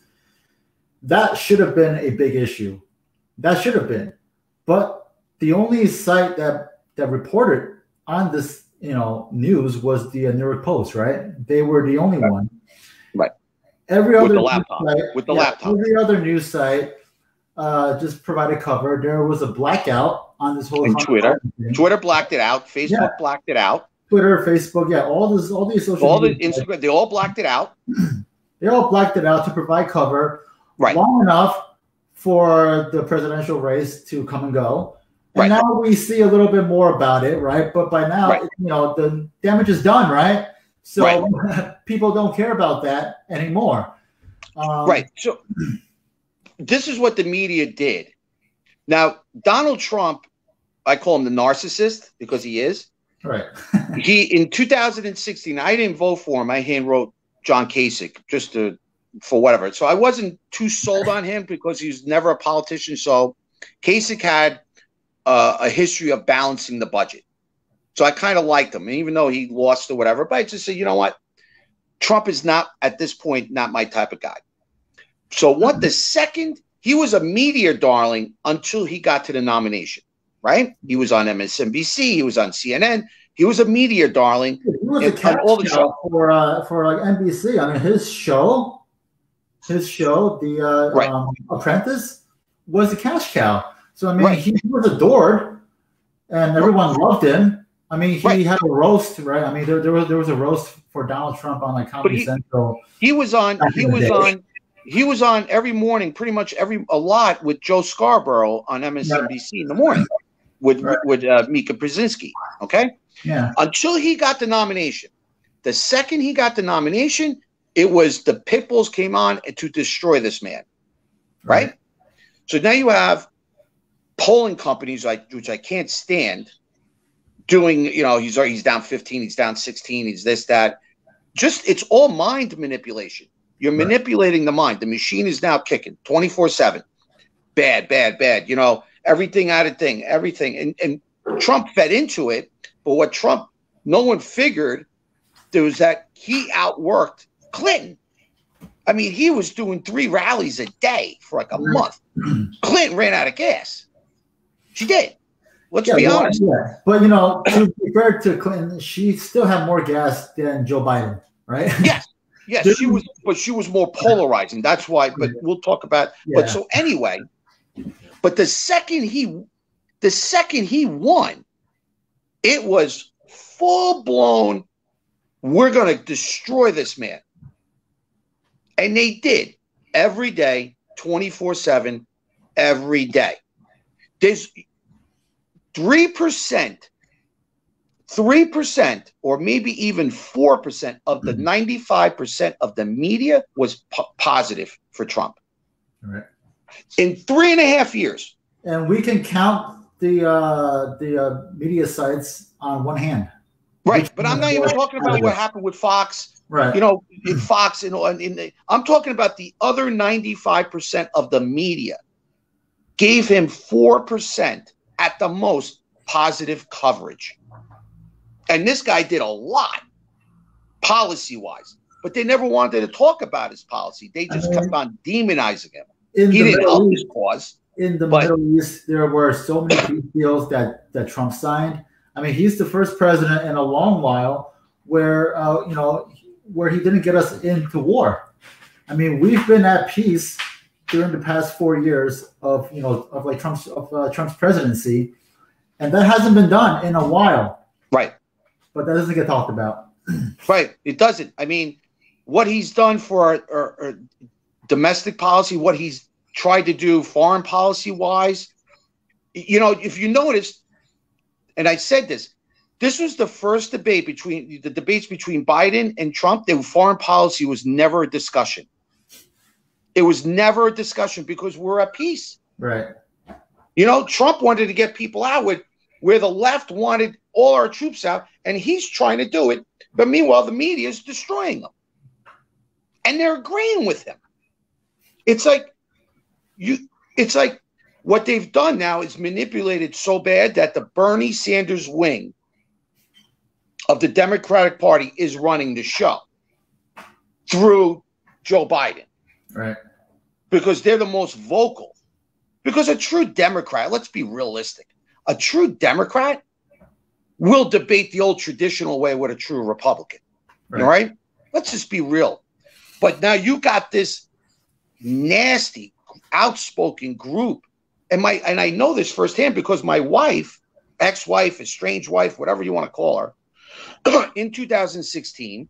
that should have been a big issue. That should have been, but the only site that that reported on this, you know, news was the uh, New York Post, right? They were the only right. one. Right. Every with other the laptop. Site, with the yeah, laptop. Every other news site uh, just provided cover. There was a blackout on this whole and Twitter. Thing. Twitter blacked it out. Facebook Yeah. blacked it out. Twitter, Facebook, yeah, all this, all these social All the media sites, Instagram, they all blacked it out. they all blacked it out to provide cover Right. long enough for the presidential race to come and go. And Right. now we see a little bit more about it, right? But by now, Right. you know, the damage is done, right? So people don't care about that anymore. Um, Right. So this is what the media did. Now, Donald Trump, I call him the narcissist because he is. Right. He in 2016, I didn't vote for him. I hand wrote John Kasich just to for whatever. So I wasn't too sold on him because he's never a politician. So Kasich had uh, a history of balancing the budget. So I kind of liked him, and even though he lost or whatever. But I just said, you know what? Trump is not at this point not my type of guy. So what the second he was a media darling until he got to the nomination, right? He was on MSNBC, he was on CNN, he was a media darling. He was a And- and all the cow for uh, for like NBC. I mean, his show, his show, The uh, Right. um, Apprentice, was a cash cow. So I mean, Right. he was adored, and everyone loved him. I mean, he Right. had a roast, right? I mean, there, there was there was a roast for Donald Trump on like Comedy he- Central. He was on he was on he was on every morning, pretty much every a lot with Joe Scarborough on MSNBC in the morning with Right. with uh, Mika Brzezinski. Okay. Yeah, until he got the nomination. The second he got the nomination, it was the pit bulls came on to destroy this man, right? So now you have polling companies like which I can't stand doing. You know, he's he's down fifteen, he's down sixteen, he's this that. Just it's all mind manipulation. You're Right. manipulating the mind. The machine is now kicking twenty four seven. Bad, bad, bad. You know everything out of thing, everything, and and Trump fed into it. But what Trump, no one figured there was that he outworked Clinton. I mean, he was doing three rallies a day for like a month. Clinton ran out of gas. She did. Let's yeah, be well, honest. yeah. But you know, to be fair to Clinton, she still had more gas than Joe Biden, right? Yes, yes, she was, but she was more polarizing. That's why. But we'll talk about. Yeah. But so anyway, but the second he, the second he won, it was full blown. We're going to destroy this man, and they did every day, twenty four seven, every day. There's three percent. Three percent, or maybe even four percent of the ninety-five percent of the media was po- positive for Trump Right. in three and a half years. And we can count the uh, the uh, media sites on one hand. Right, but I'm not even talking about what happened with Fox. Right. You know, in Fox and in the, I'm talking about the other 95 percent of the media gave him four percent at the most positive coverage, and this guy did a lot policy wise, but they never wanted to talk about his policy. They just I mean, kept on demonizing him. in He the didn't Middle help East, his cause. in the but- Middle East, there were so many peace deals that that Trump signed. I mean, he's the first president in a long while where uh, you know where he didn't get us into war. I mean, we've been at peace during the past four years of you know of like Trump's of uh, Trump's presidency, and that hasn't been done in a while. But that doesn't get talked about. Right. It doesn't. I mean, what he's done for our, our, our domestic policy, what he's tried to do foreign policy wise, you know, if you notice, and I said this, this was the first debate between the debates between Biden and Trump. The foreign policy was never a discussion. It was never a discussion because we're at peace. Right. You know, Trump wanted to get people out with where the left wanted all our troops out, and he's trying to do it. But meanwhile, the media is destroying them. And they're agreeing with him. It's like you it's like what they've done now is manipulated so bad that the Bernie Sanders wing of the Democratic Party is running the show through Joe Biden. Right. Because they're the most vocal. Because a true Democrat, let's be realistic, a true Democrat will debate the old traditional way with a true Republican. Right. All right? Let's just be real. But now you got this nasty, outspoken group. And my and I know this firsthand because my wife, ex-wife, estranged wife, whatever you want to call her, in 2016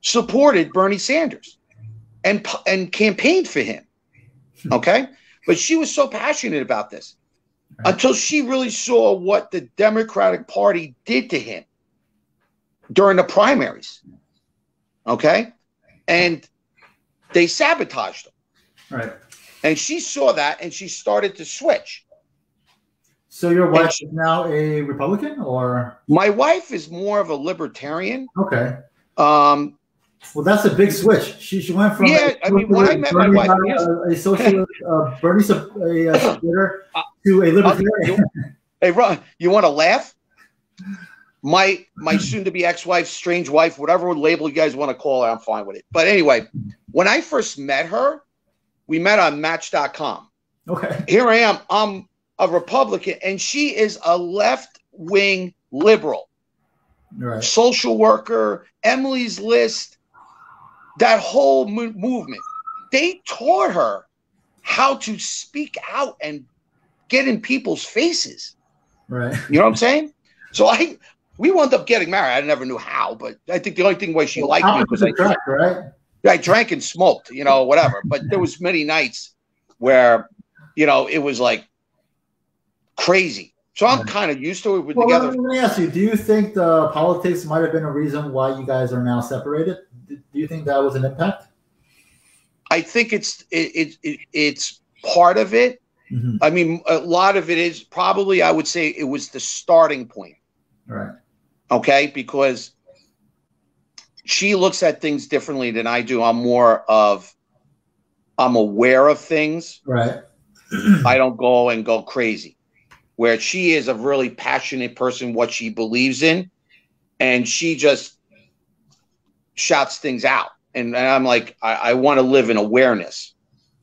supported Bernie Sanders and and campaigned for him. Okay? But she was so passionate about this right. until she really saw what the Democratic Party did to him during the primaries. Okay? And they sabotaged him. Right. And she saw that and she started to switch. So your wife she, is now a Republican or my wife is more of a libertarian. Okay. Um well, that's a big switch. She, she went from yeah. I mean, when I met Bernie, my wife, uh, a socialist, uh, Bernie a, a supporter, to a libertarian. Hey, Ron, you want to laugh? My my soon-to-be ex-wife, strange wife, whatever label you guys want to call her, I'm fine with it. But anyway, when I first met her, we met on Match.com. Okay. Here I am. I'm a Republican, and she is a left-wing liberal. Right. Social worker, Emily's List, that whole mo- movement. They taught her how to speak out and get in people's faces. Right. You know what I'm saying? So I we wound up getting married. I never knew how, but I think the only thing was she liked me because I drank, right? I drank and smoked, you know, whatever. But there was many nights where, you know, it was like crazy. So I'm kind of used to it. With well, together. Let me ask you: Do you think the politics might have been a reason why you guys are now separated? Do you think that was an impact? I think it's it, it, it it's part of it. Mm-hmm. I mean, a lot of it is probably. I would say it was the starting point. Right. Okay, because she looks at things differently than I do. I'm more of I'm aware of things. Right. I don't go and go crazy. Where she is a really passionate person, what she believes in, and she just shouts things out. And, and I'm like, I, I want to live in awareness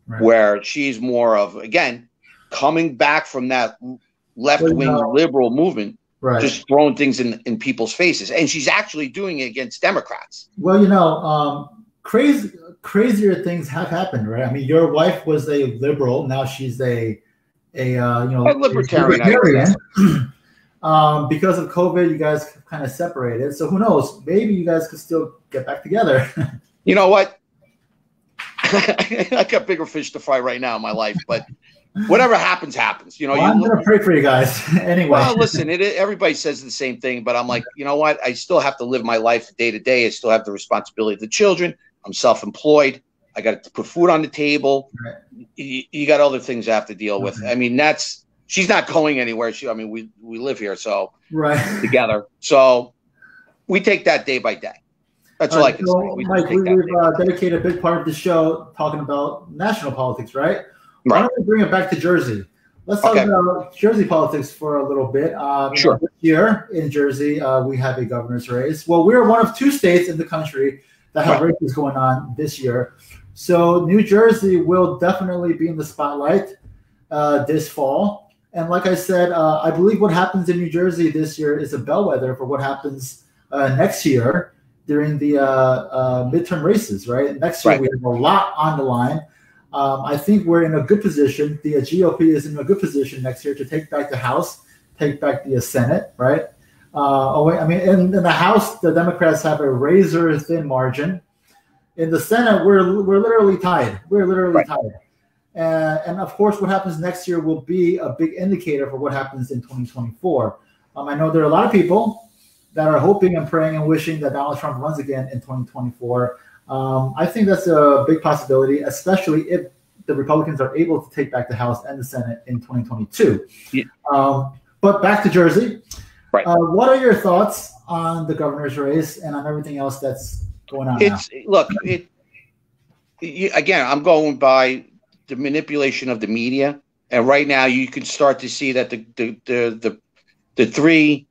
right. where she's more of, again, coming back from that left wing liberal movement right. just throwing things in, in people's faces. And she's actually doing it against Democrats. Well, you know, um, crazy, crazier things have happened, right? I mean, your wife was a liberal. Now she's a, a uh, you know, a libertarian. libertarian. um, because of COVID, you guys kind of separated. So who knows? Maybe you guys could still get back together. you know what? I got bigger fish to fry right now in my life, but whatever happens, happens. You know, well, you, I'm gonna pray for you guys anyway. Well, listen, it, everybody says the same thing, but I'm like, you know what? I still have to live my life day to day. I still have the responsibility of the children. I'm self-employed. I got to put food on the table. Right. You, you, got other things I have to deal with. I mean, that's she's not going anywhere. She, I mean, we we live here, so right together. So we take that day by day. That's all, I can so, say. We Mike, we, have uh, dedicated a big part of the show talking about national politics, right? Why don't we bring it back to Jersey? Let's talk okay. about Jersey politics for a little bit. Um, sure. Year in Jersey, uh, we have a governor's race. Well, we're one of two states in the country that have right. races going on this year. So New Jersey will definitely be in the spotlight uh, this fall. And like I said, uh, I believe what happens in New Jersey this year is a bellwether for what happens uh, next year during the uh, uh, midterm races. Right, next year right. we have a lot on the line. Um, I think we're in a good position. The GOP is in a good position next year to take back the House, take back the Senate, right? Uh, oh, I mean, in, in, the House, the Democrats have a razor thin margin. In the Senate, we're we're literally tied. We're literally right. tied. Uh, and of course, what happens next year will be a big indicator for what happens in 2024. Um, I know there are a lot of people that are hoping and praying and wishing that Donald Trump runs again in 2024. Um, I think that's a big possibility, especially if the Republicans are able to take back the House and the Senate in 2022. Yeah. Um, but back to Jersey. Right. Uh, what are your thoughts on the governor's race and on everything else that's going on? It's now? look, it again. I'm going by the manipulation of the media, and right now you can start to see that the the the the, the three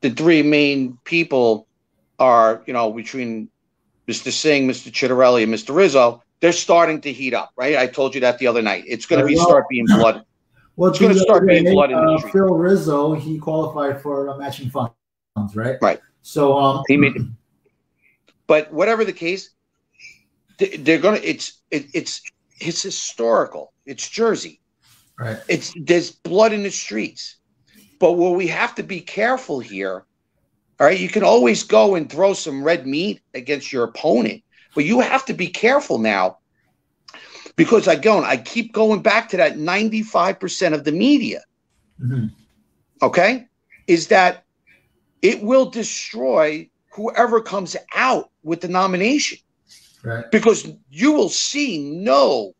the three main people are, you know, between Mr. Singh, Mr. Ciattarelli, and Mr. Rizzo, they're starting to heat up, right? I told you that the other night. It's going to be start being blood. Well, it's going to start being blood in the uh, Phil Rizzo, he qualified for a matching funds, right? Right. So um, he made. But whatever the case, they're going to. It's it, it's it's historical. It's Jersey. Right. It's there's blood in the streets. But what we have to be careful here, all right, you can always go and throw some red meat against your opponent, but you have to be careful now because I go I keep going back to that 95% of the media. Mm-hmm. Okay? Is that it will destroy whoever comes out with the nomination. Right. Because you will see no,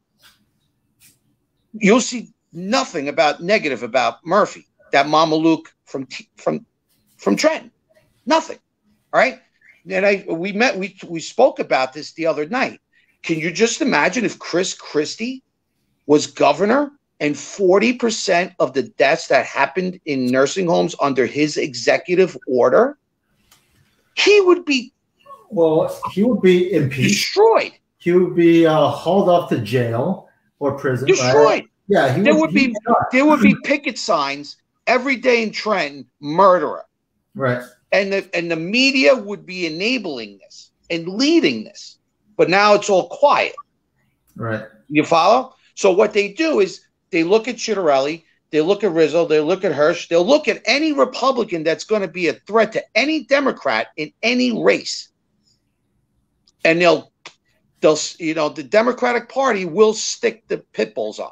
you'll see nothing about negative about Murphy, that Mama Luke from from from Trenton, nothing. All right, and I we met we we spoke about this the other night. Can you just imagine if Chris Christie was governor and 40% of the deaths that happened in nursing homes under his executive order, he would be well, he would be impeached, destroyed. He would be uh, hauled off to jail or prison, destroyed. Right? Yeah, there would, would be there would be picket signs every day in Trenton, murderer. Right. And the and the media would be enabling this and leading this. But now it's all quiet. Right. You follow? So what they do is they look at Ciattarelli, they look at Rizzo, they look at Hirsh, they'll look at any Republican that's going to be a threat to any Democrat in any race. And they'll they'll you know, the Democratic Party will stick the pit bulls on.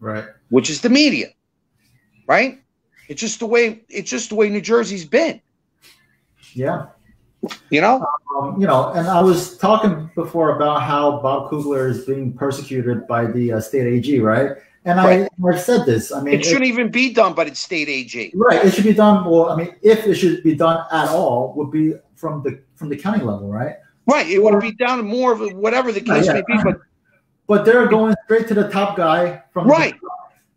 Right. Which is the media. Right? It's just the way it's just the way New Jersey's been. Yeah. You know? Um, you know, and I was talking before about how Bob Kugler is being persecuted by the uh, state AG, right? And right. I, I've said this. I mean, it shouldn't it, even be done by the state AG. Right. It should be done. Well, I mean, if it should be done at all, would be from the from the county level, right? Right. It would be down more of whatever the case yeah. may be, but but they're going straight to the top guy from right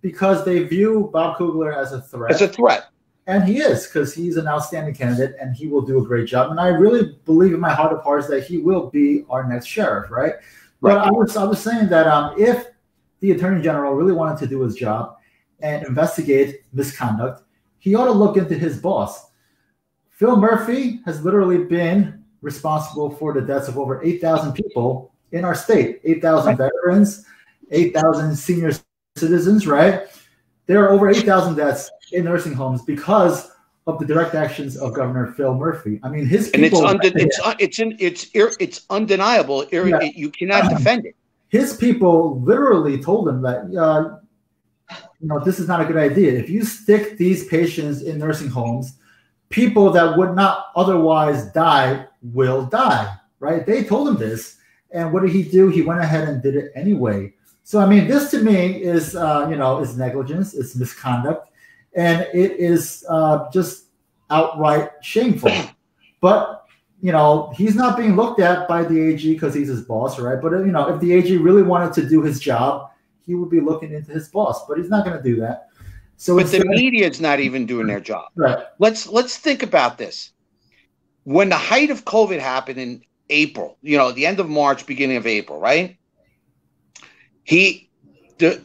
because they view Bob Kugler as a threat. As a threat. And he is because he's an outstanding candidate and he will do a great job. And I really believe in my heart of hearts that he will be our next sheriff, right? But I was I was saying that um, if the attorney general really wanted to do his job and investigate misconduct, he ought to look into his boss. Phil Murphy has literally been responsible for the deaths of over 8,000 people in our state 8,000 veterans, 8,000 senior citizens, right? There are over 8,000 deaths in nursing homes because of the direct actions of Governor Phil Murphy. I mean, his and it's unden- it's un- it's in, it's it's undeniable. Yeah. You cannot defend it. His people literally told him that uh, you know this is not a good idea. If you stick these patients in nursing homes, people that would not otherwise die will die. Right? They told him this, and what did he do? He went ahead and did it anyway. So I mean, this to me is uh, you know is negligence, it's misconduct, and it is uh, just outright shameful. But you know he's not being looked at by the AG because he's his boss, right? But you know if the AG really wanted to do his job, he would be looking into his boss, but he's not going to do that. So but the media is not even doing their job. Right. Let's let's think about this. When the height of COVID happened in April, you know, the end of March, beginning of April, right? He, the,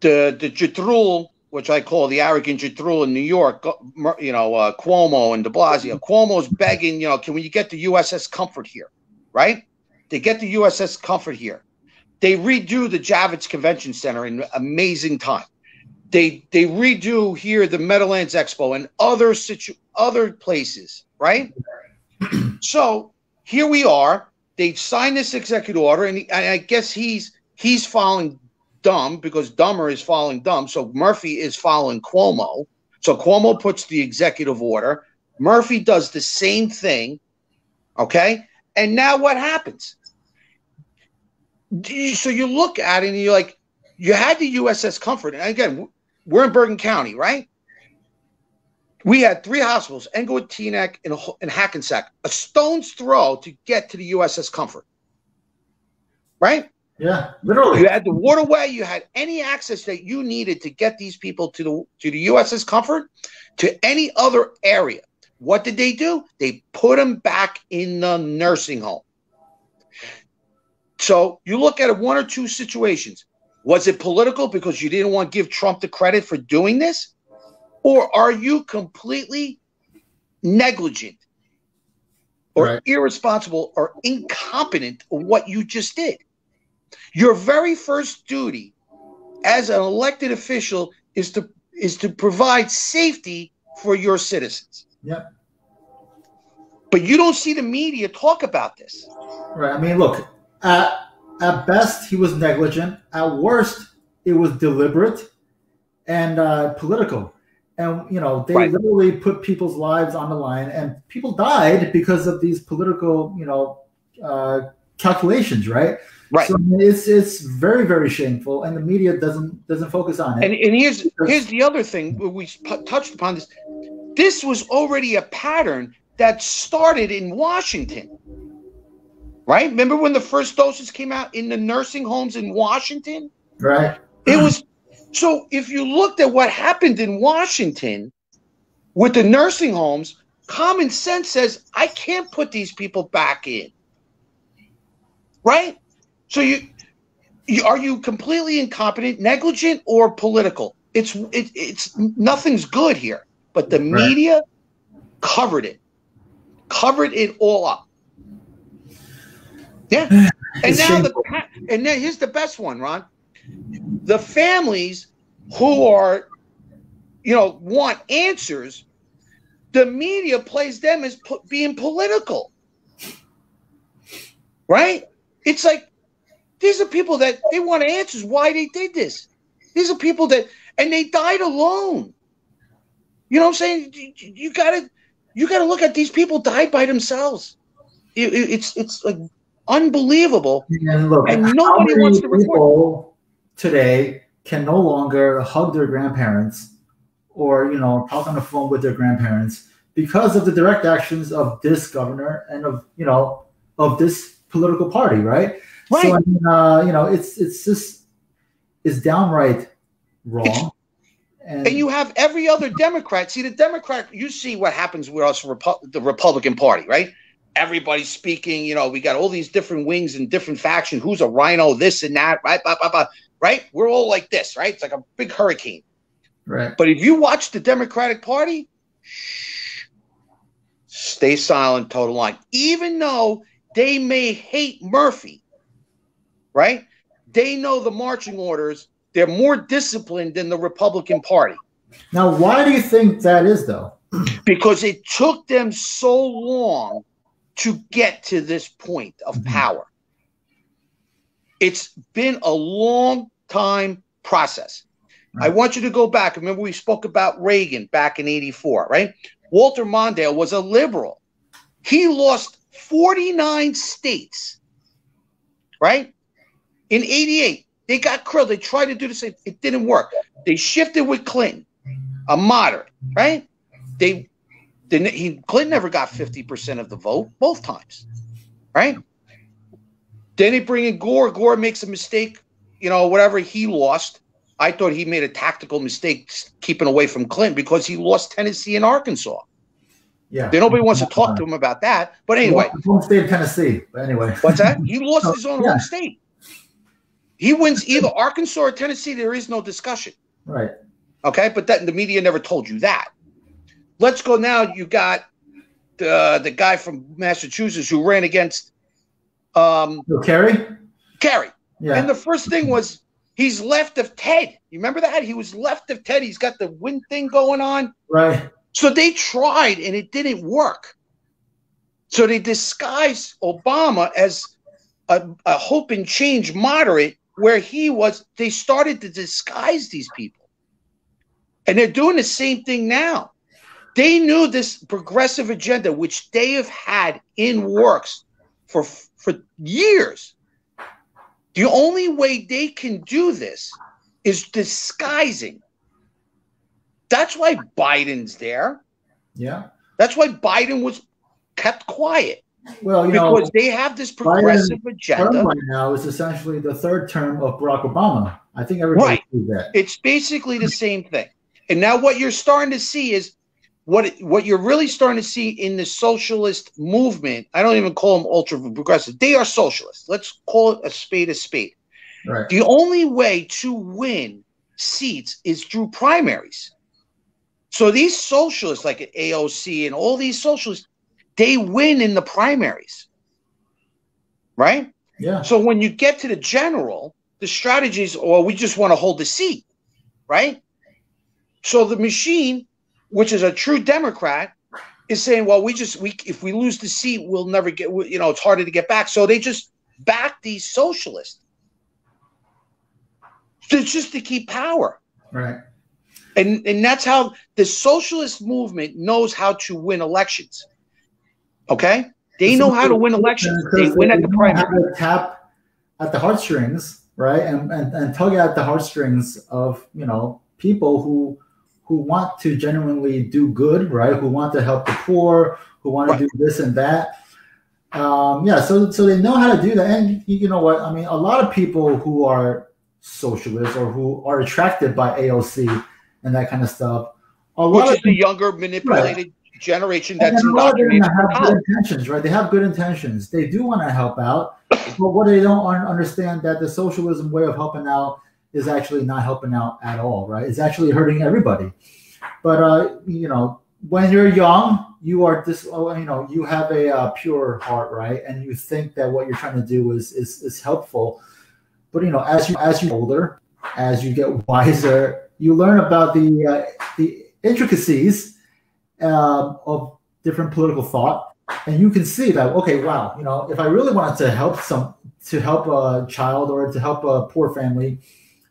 the, the Jitrul, which I call the arrogant Jitrul in New York, you know, uh, Cuomo and de Blasio. Cuomo's begging, you know, can we get the USS Comfort here, right? They get the USS Comfort here. They redo the Javits Convention Center in amazing time. They they redo here the Meadowlands Expo and other situ other places, right? so here we are. They signed this executive order, and, he, and I guess he's he's following dumb because dumber is following dumb. So Murphy is following Cuomo. So Cuomo puts the executive order. Murphy does the same thing. Okay. And now what happens? So you look at it and you're like, you had the USS Comfort. And again, we're in Bergen County, right? We had three hospitals, Englewood, Teaneck, and, and Hackensack, a stone's throw to get to the USS Comfort. Right? Yeah, literally. You had the waterway. You had any access that you needed to get these people to the to the USS Comfort, to any other area. What did they do? They put them back in the nursing home. So you look at one or two situations. Was it political because you didn't want to give Trump the credit for doing this? Or are you completely negligent or right. irresponsible or incompetent of what you just did? Your very first duty as an elected official is to is to provide safety for your citizens. Yep. But you don't see the media talk about this. Right. I mean, look, at, at best, he was negligent. At worst, it was deliberate and uh, political. And, you know, they right. literally put people's lives on the line, and people died because of these political, you know, uh, calculations, right? Right. So it's it's very very shameful, and the media doesn't doesn't focus on it. And, and here's here's the other thing we touched upon this. This was already a pattern that started in Washington. Right? Remember when the first doses came out in the nursing homes in Washington? Right. It was so if you looked at what happened in Washington with the nursing homes, common sense says I can't put these people back in. Right? So you, you are you completely incompetent, negligent, or political? It's it, it's nothing's good here. But the right. media covered it, covered it all up. Yeah, and now the and now here's the best one, Ron. The families who are, you know, want answers. The media plays them as po- being political, right? It's like these are people that they want answers why they did this. These are people that, and they died alone. You know what I'm saying? You, you gotta, you gotta look at these people died by themselves. It, it, it's it's like unbelievable, and, look, and nobody wants to report. Today can no longer hug their grandparents or you know talk on the phone with their grandparents because of the direct actions of this governor and of you know of this political party, right? Right. So I mean, uh, you know, it's it's just is downright wrong. And, and, you have every other Democrat. See, the Democrat, you see what happens with us, Repu- the Republican Party, right? Everybody's speaking. You know, we got all these different wings and different factions. Who's a RINO? This and that, right? Blah, blah, blah, right? We're all like this, right? It's like a big hurricane. Right. But if you watch the Democratic Party, shh, stay silent, total line. Even though they may hate Murphy, right? They know the marching orders. They're more disciplined than the Republican Party. Now, why do you think that is, though? because it took them so long to get to this point of mm-hmm. power. It's been a long time process. I want you to go back. Remember, we spoke about Reagan back in 84, right? Walter Mondale was a liberal. He lost 49 states, right? In 88, they got Krill. They tried to do the same. It didn't work. They shifted with Clinton, a moderate, right? They didn't he Clinton never got 50% of the vote both times. Right? Then they bring in Gore. Gore makes a mistake, you know, whatever he lost. I thought he made a tactical mistake keeping away from Clinton because he lost Tennessee and Arkansas. Yeah. Then nobody wants to talk to him about that. But anyway. Home state of Tennessee. But anyway. What's that? He lost his own yeah. home state. He wins either Arkansas or Tennessee. There is no discussion. Right. Okay, but that the media never told you that. Let's go now. You got the the guy from Massachusetts who ran against um Kerry. Kerry. Yeah. And the first thing was he's left of Ted. You remember that? He was left of Ted. He's got the wind thing going on. Right. So they tried and it didn't work. So they disguised Obama as a, a hope and change moderate where he was, they started to disguise these people. And they're doing the same thing now. They knew this progressive agenda, which they have had in works for, for years. The only way they can do this is disguising. That's why Biden's there. Yeah. That's why Biden was kept quiet. Well, you because know, they have this progressive Biden agenda. right now is essentially the third term of Barack Obama. I think everybody right. sees that. It's basically the same thing. And now what you're starting to see is what what you're really starting to see in the socialist movement, I don't even call them ultra progressive. They are socialists. Let's call it a spade a spade. Right. The only way to win seats is through primaries. So these socialists, like AOC and all these socialists, they win in the primaries, right? Yeah. So when you get to the general, the strategies, or we just want to hold the seat, right? So the machine, which is a true Democrat, is saying, well, we just we if we lose the seat, we'll never get. You know, it's harder to get back. So they just back these socialists. It's just to keep power. Right. And and that's how the socialist movement knows how to win elections. Okay? They know how to win elections. They win at the primary. Tap at the heartstrings, right? And, and and tug at the heartstrings of, you know, people who who want to genuinely do good, right? Who want to help the poor, who want right. to do this and that. Um, yeah, so so they know how to do that. And you know what? I mean, a lot of people who are socialists or who are attracted by AOC and that kind of stuff. A Which is the younger manipulated right. generation that's lot of them have good intentions, right? They have good intentions. They do want to help out, but what they don't understand that the socialism way of helping out is actually not helping out at all, right? It's actually hurting everybody. But uh, you know, when you're young, you are this. Oh, you know, you have a uh, pure heart, right? And you think that what you're trying to do is is is helpful. But you know, as you as you older, as you get wiser, you learn about the uh, the intricacies uh, of different political thought, and you can see that okay, wow, you know, if I really wanted to help some to help a child or to help a poor family,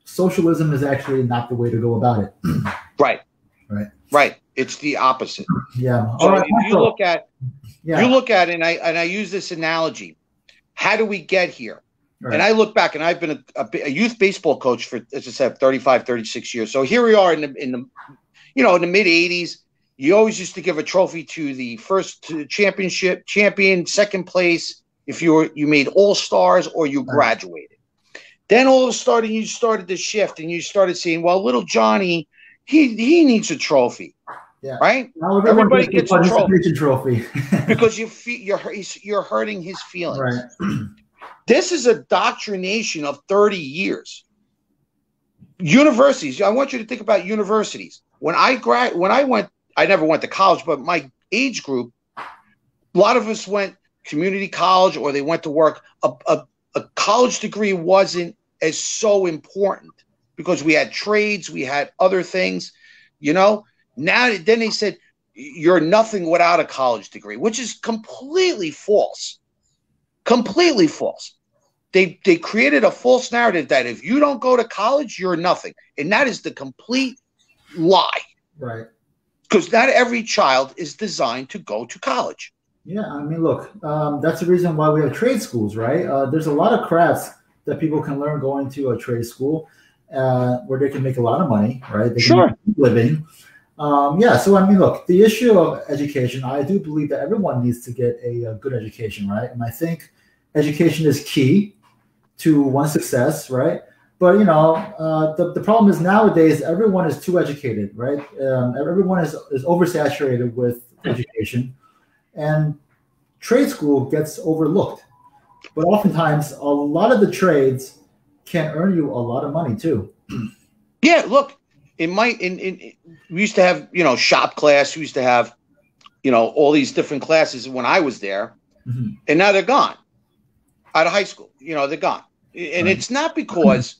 socialism is actually not the way to go about it. right. Right. Right. It's the opposite. Yeah. So right. if you look at yeah. you look at and I and I use this analogy. How do we get here? Right. And I look back and I've been a, a, a, youth baseball coach for as I said 35 36 years. So here we are in the in the you know in the mid 80s you always used to give a trophy to the first championship champion, second place if you were you made all stars or you graduated. Then all of a sudden you started to shift and you started seeing, well, little Johnny, he he needs a trophy. Yeah. Right. Now everybody gets a trophy, trophy. because you feel you're you're hurting his feelings. Right. This is a doctrination of 30 years. Universities, I want you to think about universities. When I grad when I went, I never went to college, but my age group, a lot of us went community college or they went to work. A, a, a college degree wasn't as so important because we had trades, we had other things, you know. Now then they said you're nothing without a college degree, which is completely false. Completely false. They they created a false narrative that if you don't go to college, you're nothing. And that is the complete lie. Right. Because not every child is designed to go to college. Yeah, I mean, look, um, that's the reason why we have trade schools, right? Uh, there's a lot of crafts that people can learn going to a trade school uh, where they can make a lot of money, right? They sure. living. Um, yeah, so I mean, look, the issue of education, I do believe that everyone needs to get a, a good education, right? And I think education is key to one success, right? But you know, uh, the, the problem is nowadays everyone is too educated, right? Um, everyone is, is oversaturated with education, and trade school gets overlooked. But oftentimes, a lot of the trades can earn you a lot of money too. Yeah, look, in my in, in we used to have you know shop class. We used to have you know all these different classes when I was there, mm-hmm. and now they're gone out of high school. You know they're gone, and it's not because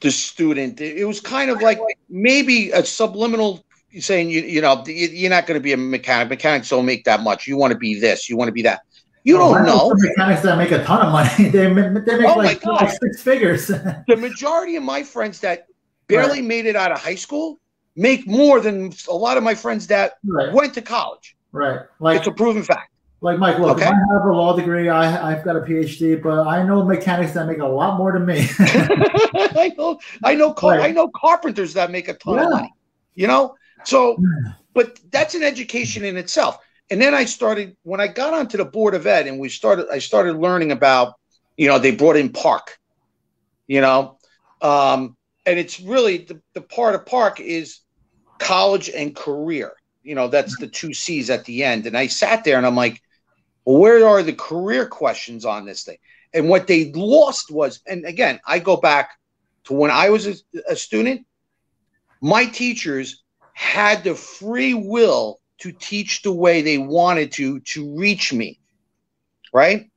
the student. It was kind of like maybe a subliminal saying you you know you're not going to be a mechanic. Mechanics don't make that much. You want to be this. You want to be that. You don't know. Mechanics that make a ton of money. they, they make oh like, like, six figures. the majority of my friends that barely right. made it out of high school make more than a lot of my friends that right. went to college. Right. Like it's a proven fact. Like Mike, look, okay. I have a law degree. I I've got a PhD, but I know mechanics that make a lot more than me. I know, I know, right. I know carpenters that make a ton yeah. of money. You know, so, but that's an education in itself and then I started when I got onto the board of ed, and we started. I started learning about, you know, they brought in PARCC, you know, um, and it's really the, the part of PARCC is college and career. you know, that's the two C's at the end. And I sat there and I'm like, well, where are the career questions on this thing? And what they lost was, and again, I go back to when I was a, a student, my teachers had the free will to teach the way they wanted to to reach me, right?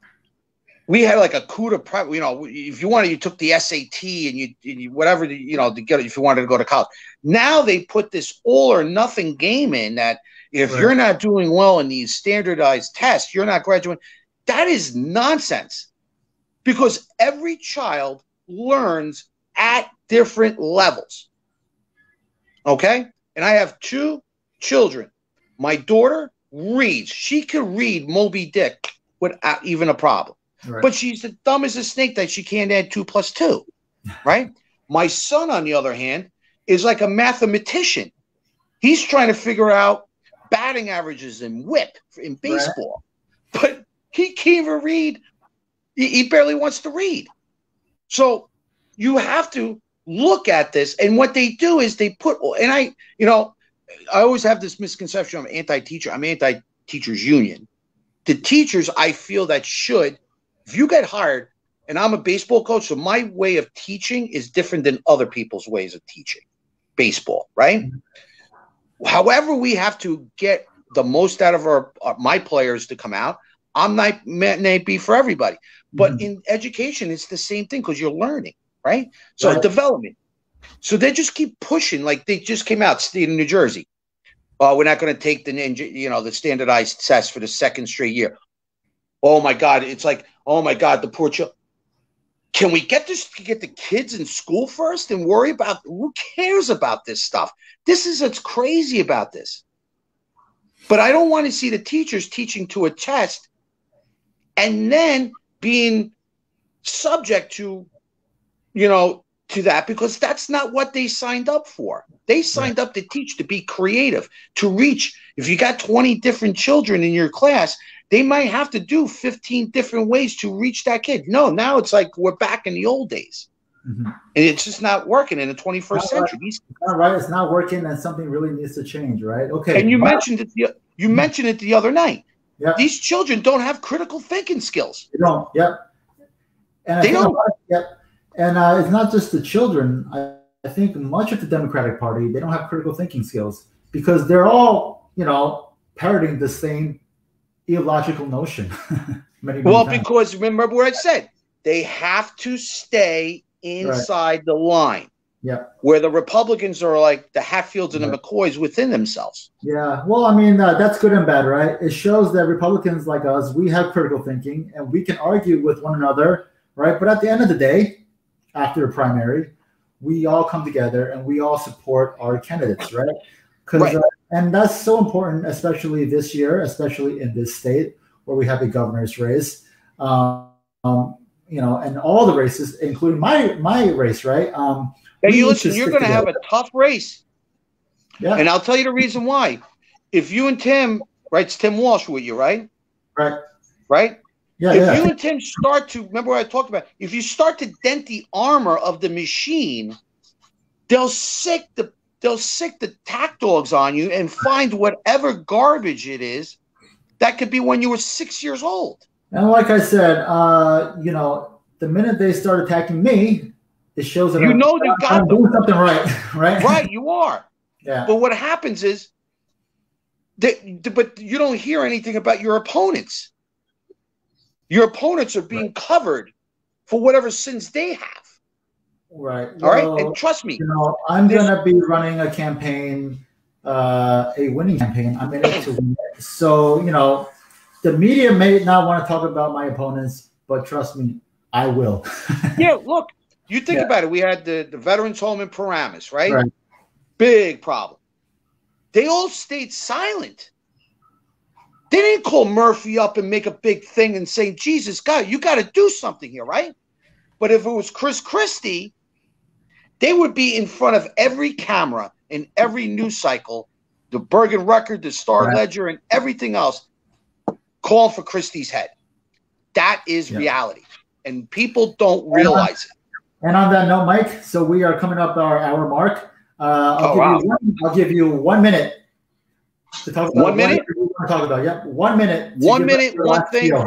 We had like a CUDA prep, you know, if you wanted, you took the SAT and you, and you whatever, you know, to get it if you wanted to go to college. Now they put this all or nothing game in that if right. you're not doing well in these standardized tests, you're not graduating. That is nonsense because every child learns at different levels. Okay? And I have two children. My daughter reads. She can read Moby Dick without even a problem. Right. But she's the dumb as a snake that she can't add two plus two. Right? My son, on the other hand, is like a mathematician. He's trying to figure out batting averages and WHIP in baseball. Right. But he can't even read. He, he barely wants to read. So you have to look at this. And what they do is they put, and I, you know, I always have this misconception I'm anti-teacher. I'm anti-teachers union. The teachers I feel that should, if you get hired, and I'm a baseball coach, so my way of teaching is different than other people's ways of teaching baseball, right? Mm-hmm. However, we have to get the most out of our, our my players to come out. I'm not may be for everybody, but mm-hmm. in education, it's the same thing because you're learning, right? So right. development. So they just keep pushing. Like they just came out, state of New Jersey. Uh, we're not going to take the ninja, you know, the standardized test for the second straight year. Oh my God! It's like, oh my God, the poor child. Can we get this? Get the kids in school first and worry about who cares about this stuff? This is what's crazy about this. But I don't want to see the teachers teaching to a test and then being subject to, you know, to that because that's not what they signed up for. They signed right. up to teach, to be creative, to reach. If you got 20 different children in your class, they might have to do 15 different ways to reach that kid. No, now it's like we're back in the old days. Mm-hmm. And it's just not working in the 21st not century. Right. It's not right. It's not working, and something really needs to change, right? Okay. And you mentioned it. The, you mm-hmm. mentioned it the other night. Yeah. These children don't have critical thinking skills. They don't. Yep. And they don't. Yep. And uh, it's not just the children. I, I think much of the Democratic Party they don't have critical thinking skills because they're all you know parroting the same illogical notion. many, many well, times. because remember what I said, they have to stay inside right. the line. Yeah. Where the Republicans are like the Hatfields and yeah. the McCoys within themselves. Yeah. Well, I mean, uh, that's good and bad, right? It shows that Republicans like us, we have critical thinking and we can argue with one another, right? But at the end of the day, after a primary, we all come together and we all support our candidates, right? Because right. uh, and that's so important, especially this year, especially in this state where we have a governor's race. Um, um, you know, and all the races, including my my race, right? Um, hey, you listen, you're going to have a tough race. Yeah. And I'll tell you the reason why. If you and Tim, right, it's Tim Walsh with you, right? Right. Right? Yeah, if yeah. you and Tim start to remember what I talked about, if you start to dent the armor of the machine, they'll sick the they'll sick the tack dogs on you and find whatever garbage it is that could be when you were six years old. And like I said, uh, you know, the minute they start attacking me, it shows that you I'm, know you got I'm doing something right, right? Right, you are. yeah. But what happens is that, but you don't hear anything about your opponents. Your opponents are being right. covered for whatever sins they have. Right. All right. And trust me, you know, I'm gonna be running a campaign, uh, a winning campaign. I'm in it to win it. So you know, the media may not want to talk about my opponents, but trust me, I will. yeah. Look, you think yeah. about it. We had the, the veterans home in Paramus, right? right? Big problem. They all stayed silent. They didn't call Murphy up and make a big thing and say, Jesus, God, you got to do something here, right? But if it was Chris Christie, they would be in front of every camera in every news cycle, the Bergen Record, the Star right. Ledger, and everything else, calling for Christie's head. That is yeah. reality. And people don't realize it. And on that note, Mike, so we are coming up our hour mark. Uh, I'll, oh, give wow. one, I'll, give you one, minute to talk about one minute. What talk about? Yep, one minute. One minute. One thing. Deal.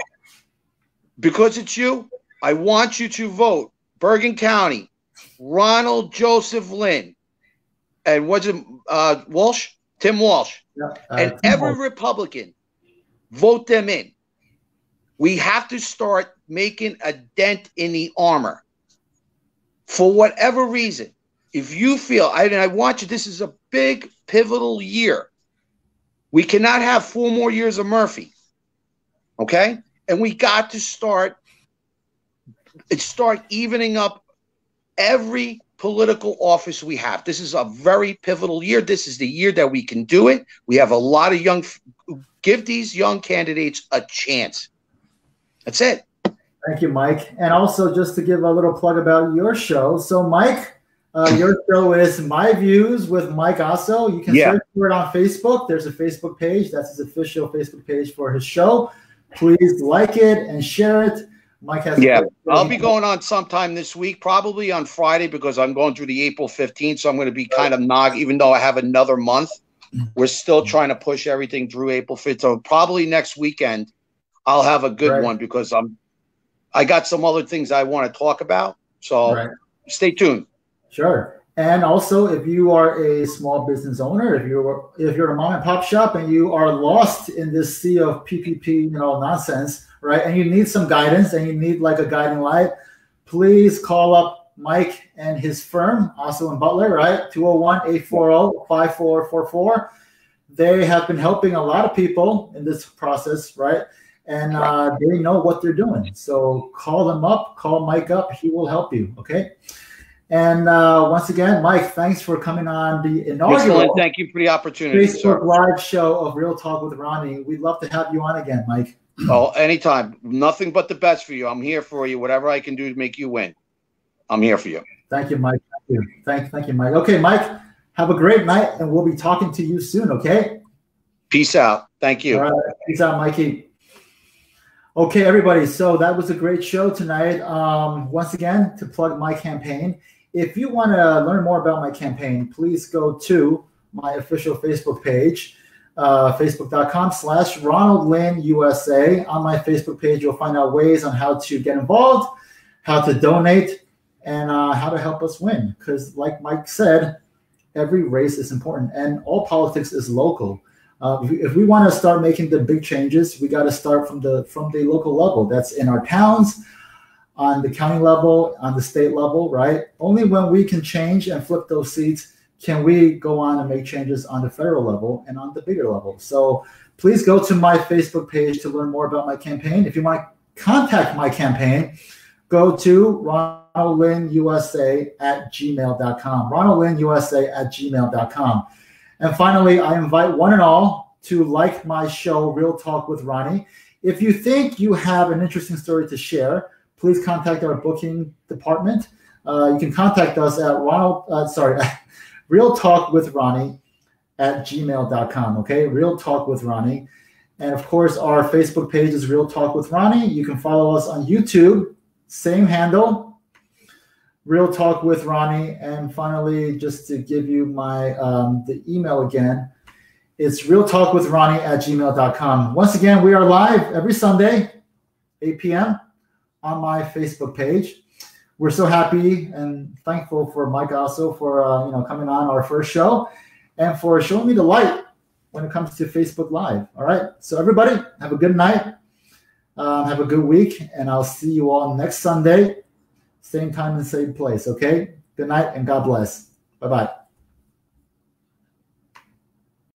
Because it's you, I want you to vote Bergen County, Ronald Joseph Lin, and what's it? Uh, Walsh, Tim Walsh, uh, and Tim every Walsh. Republican vote them in. We have to start making a dent in the armor. For whatever reason, if you feel, I, and I want you, this is a big pivotal year. We cannot have four more years of Murphy. Okay? And we got to start it start evening up every political office we have. This is a very pivotal year. This is the year that we can do it. We have a lot of young give these young candidates a chance. That's it. Thank you, Mike. And also, just to give a little plug about your show. So, Mike, uh, your show is My Views with Mike Osso. You can yeah. search for it on Facebook. There's a Facebook page. That's his official Facebook page for his show. Please like it and share it. Mike has. Yeah, I'll be going on sometime this week, probably on Friday, because I'm going through the April 15th. So I'm going to be kind of nog, even though I have another month. We're still trying to push everything through April 15th. So probably next weekend, I'll have a good right. one because I'm I got some other things I want to talk about. So right. stay tuned. Sure. And also, if you are a small business owner, if you're if you're a mom and pop shop and you are lost in this sea of PPP, you know, nonsense, right? And you need some guidance and you need like a guiding light, please call up Mike and his firm, also in Butler, right? 201-840-5444. They have been helping a lot of people in this process, right? and uh, they know what they're doing. So call them up, call Mike up. He will help you. Okay. And uh, once again, Mike, thanks for coming on the inaugural. thank you for the opportunity. Facebook sir. Live show of Real Talk with Ronnie. We'd love to have you on again, Mike. Oh, anytime. Nothing but the best for you. I'm here for you. Whatever I can do to make you win, I'm here for you. Thank you, Mike. Thank you. Thank, thank you, Mike. Okay, Mike, have a great night, and we'll be talking to you soon, okay? Peace out. Thank you. Right. Peace out, Mikey. Okay, everybody. So that was a great show tonight. Um, once again, to plug my campaign. If you want to learn more about my campaign, please go to my official Facebook page, uh, facebook.com slash Ronald Lin USA. On my Facebook page, you'll find out ways on how to get involved, how to donate, and uh, how to help us win. Because, like Mike said, every race is important and all politics is local. Uh, if, we, if we want to start making the big changes, we got to start from the from the local level. That's in our towns, on the county level, on the state level, right? Only when we can change and flip those seats can we go on and make changes on the federal level and on the bigger level. So please go to my Facebook page to learn more about my campaign. If you want to contact my campaign, go to ronaldlinusa at gmail.com. ronaldlinusa at gmail.com. And finally, I invite one and all to like my show, Real Talk with Ronnie. If you think you have an interesting story to share, please contact our booking department. Uh, you can contact us at Ronald, uh, sorry, Real Talk with Ronnie at gmail.com. Okay, Real Talk with Ronnie. And of course, our Facebook page is Real Talk with Ronnie. You can follow us on YouTube, same handle, Real Talk with Ronnie. And finally, just to give you my um, the email again, it's Real Talk with Ronnie at gmail.com. Once again, we are live every Sunday, 8 p.m. on my Facebook page. We're so happy and thankful for Mike Osso for uh, you know coming on our first show and for showing me the light when it comes to Facebook Live. All right, so everybody have a good night, um, have a good week, and I'll see you all next Sunday same time and same place. Okay. Good night and God bless. Bye bye.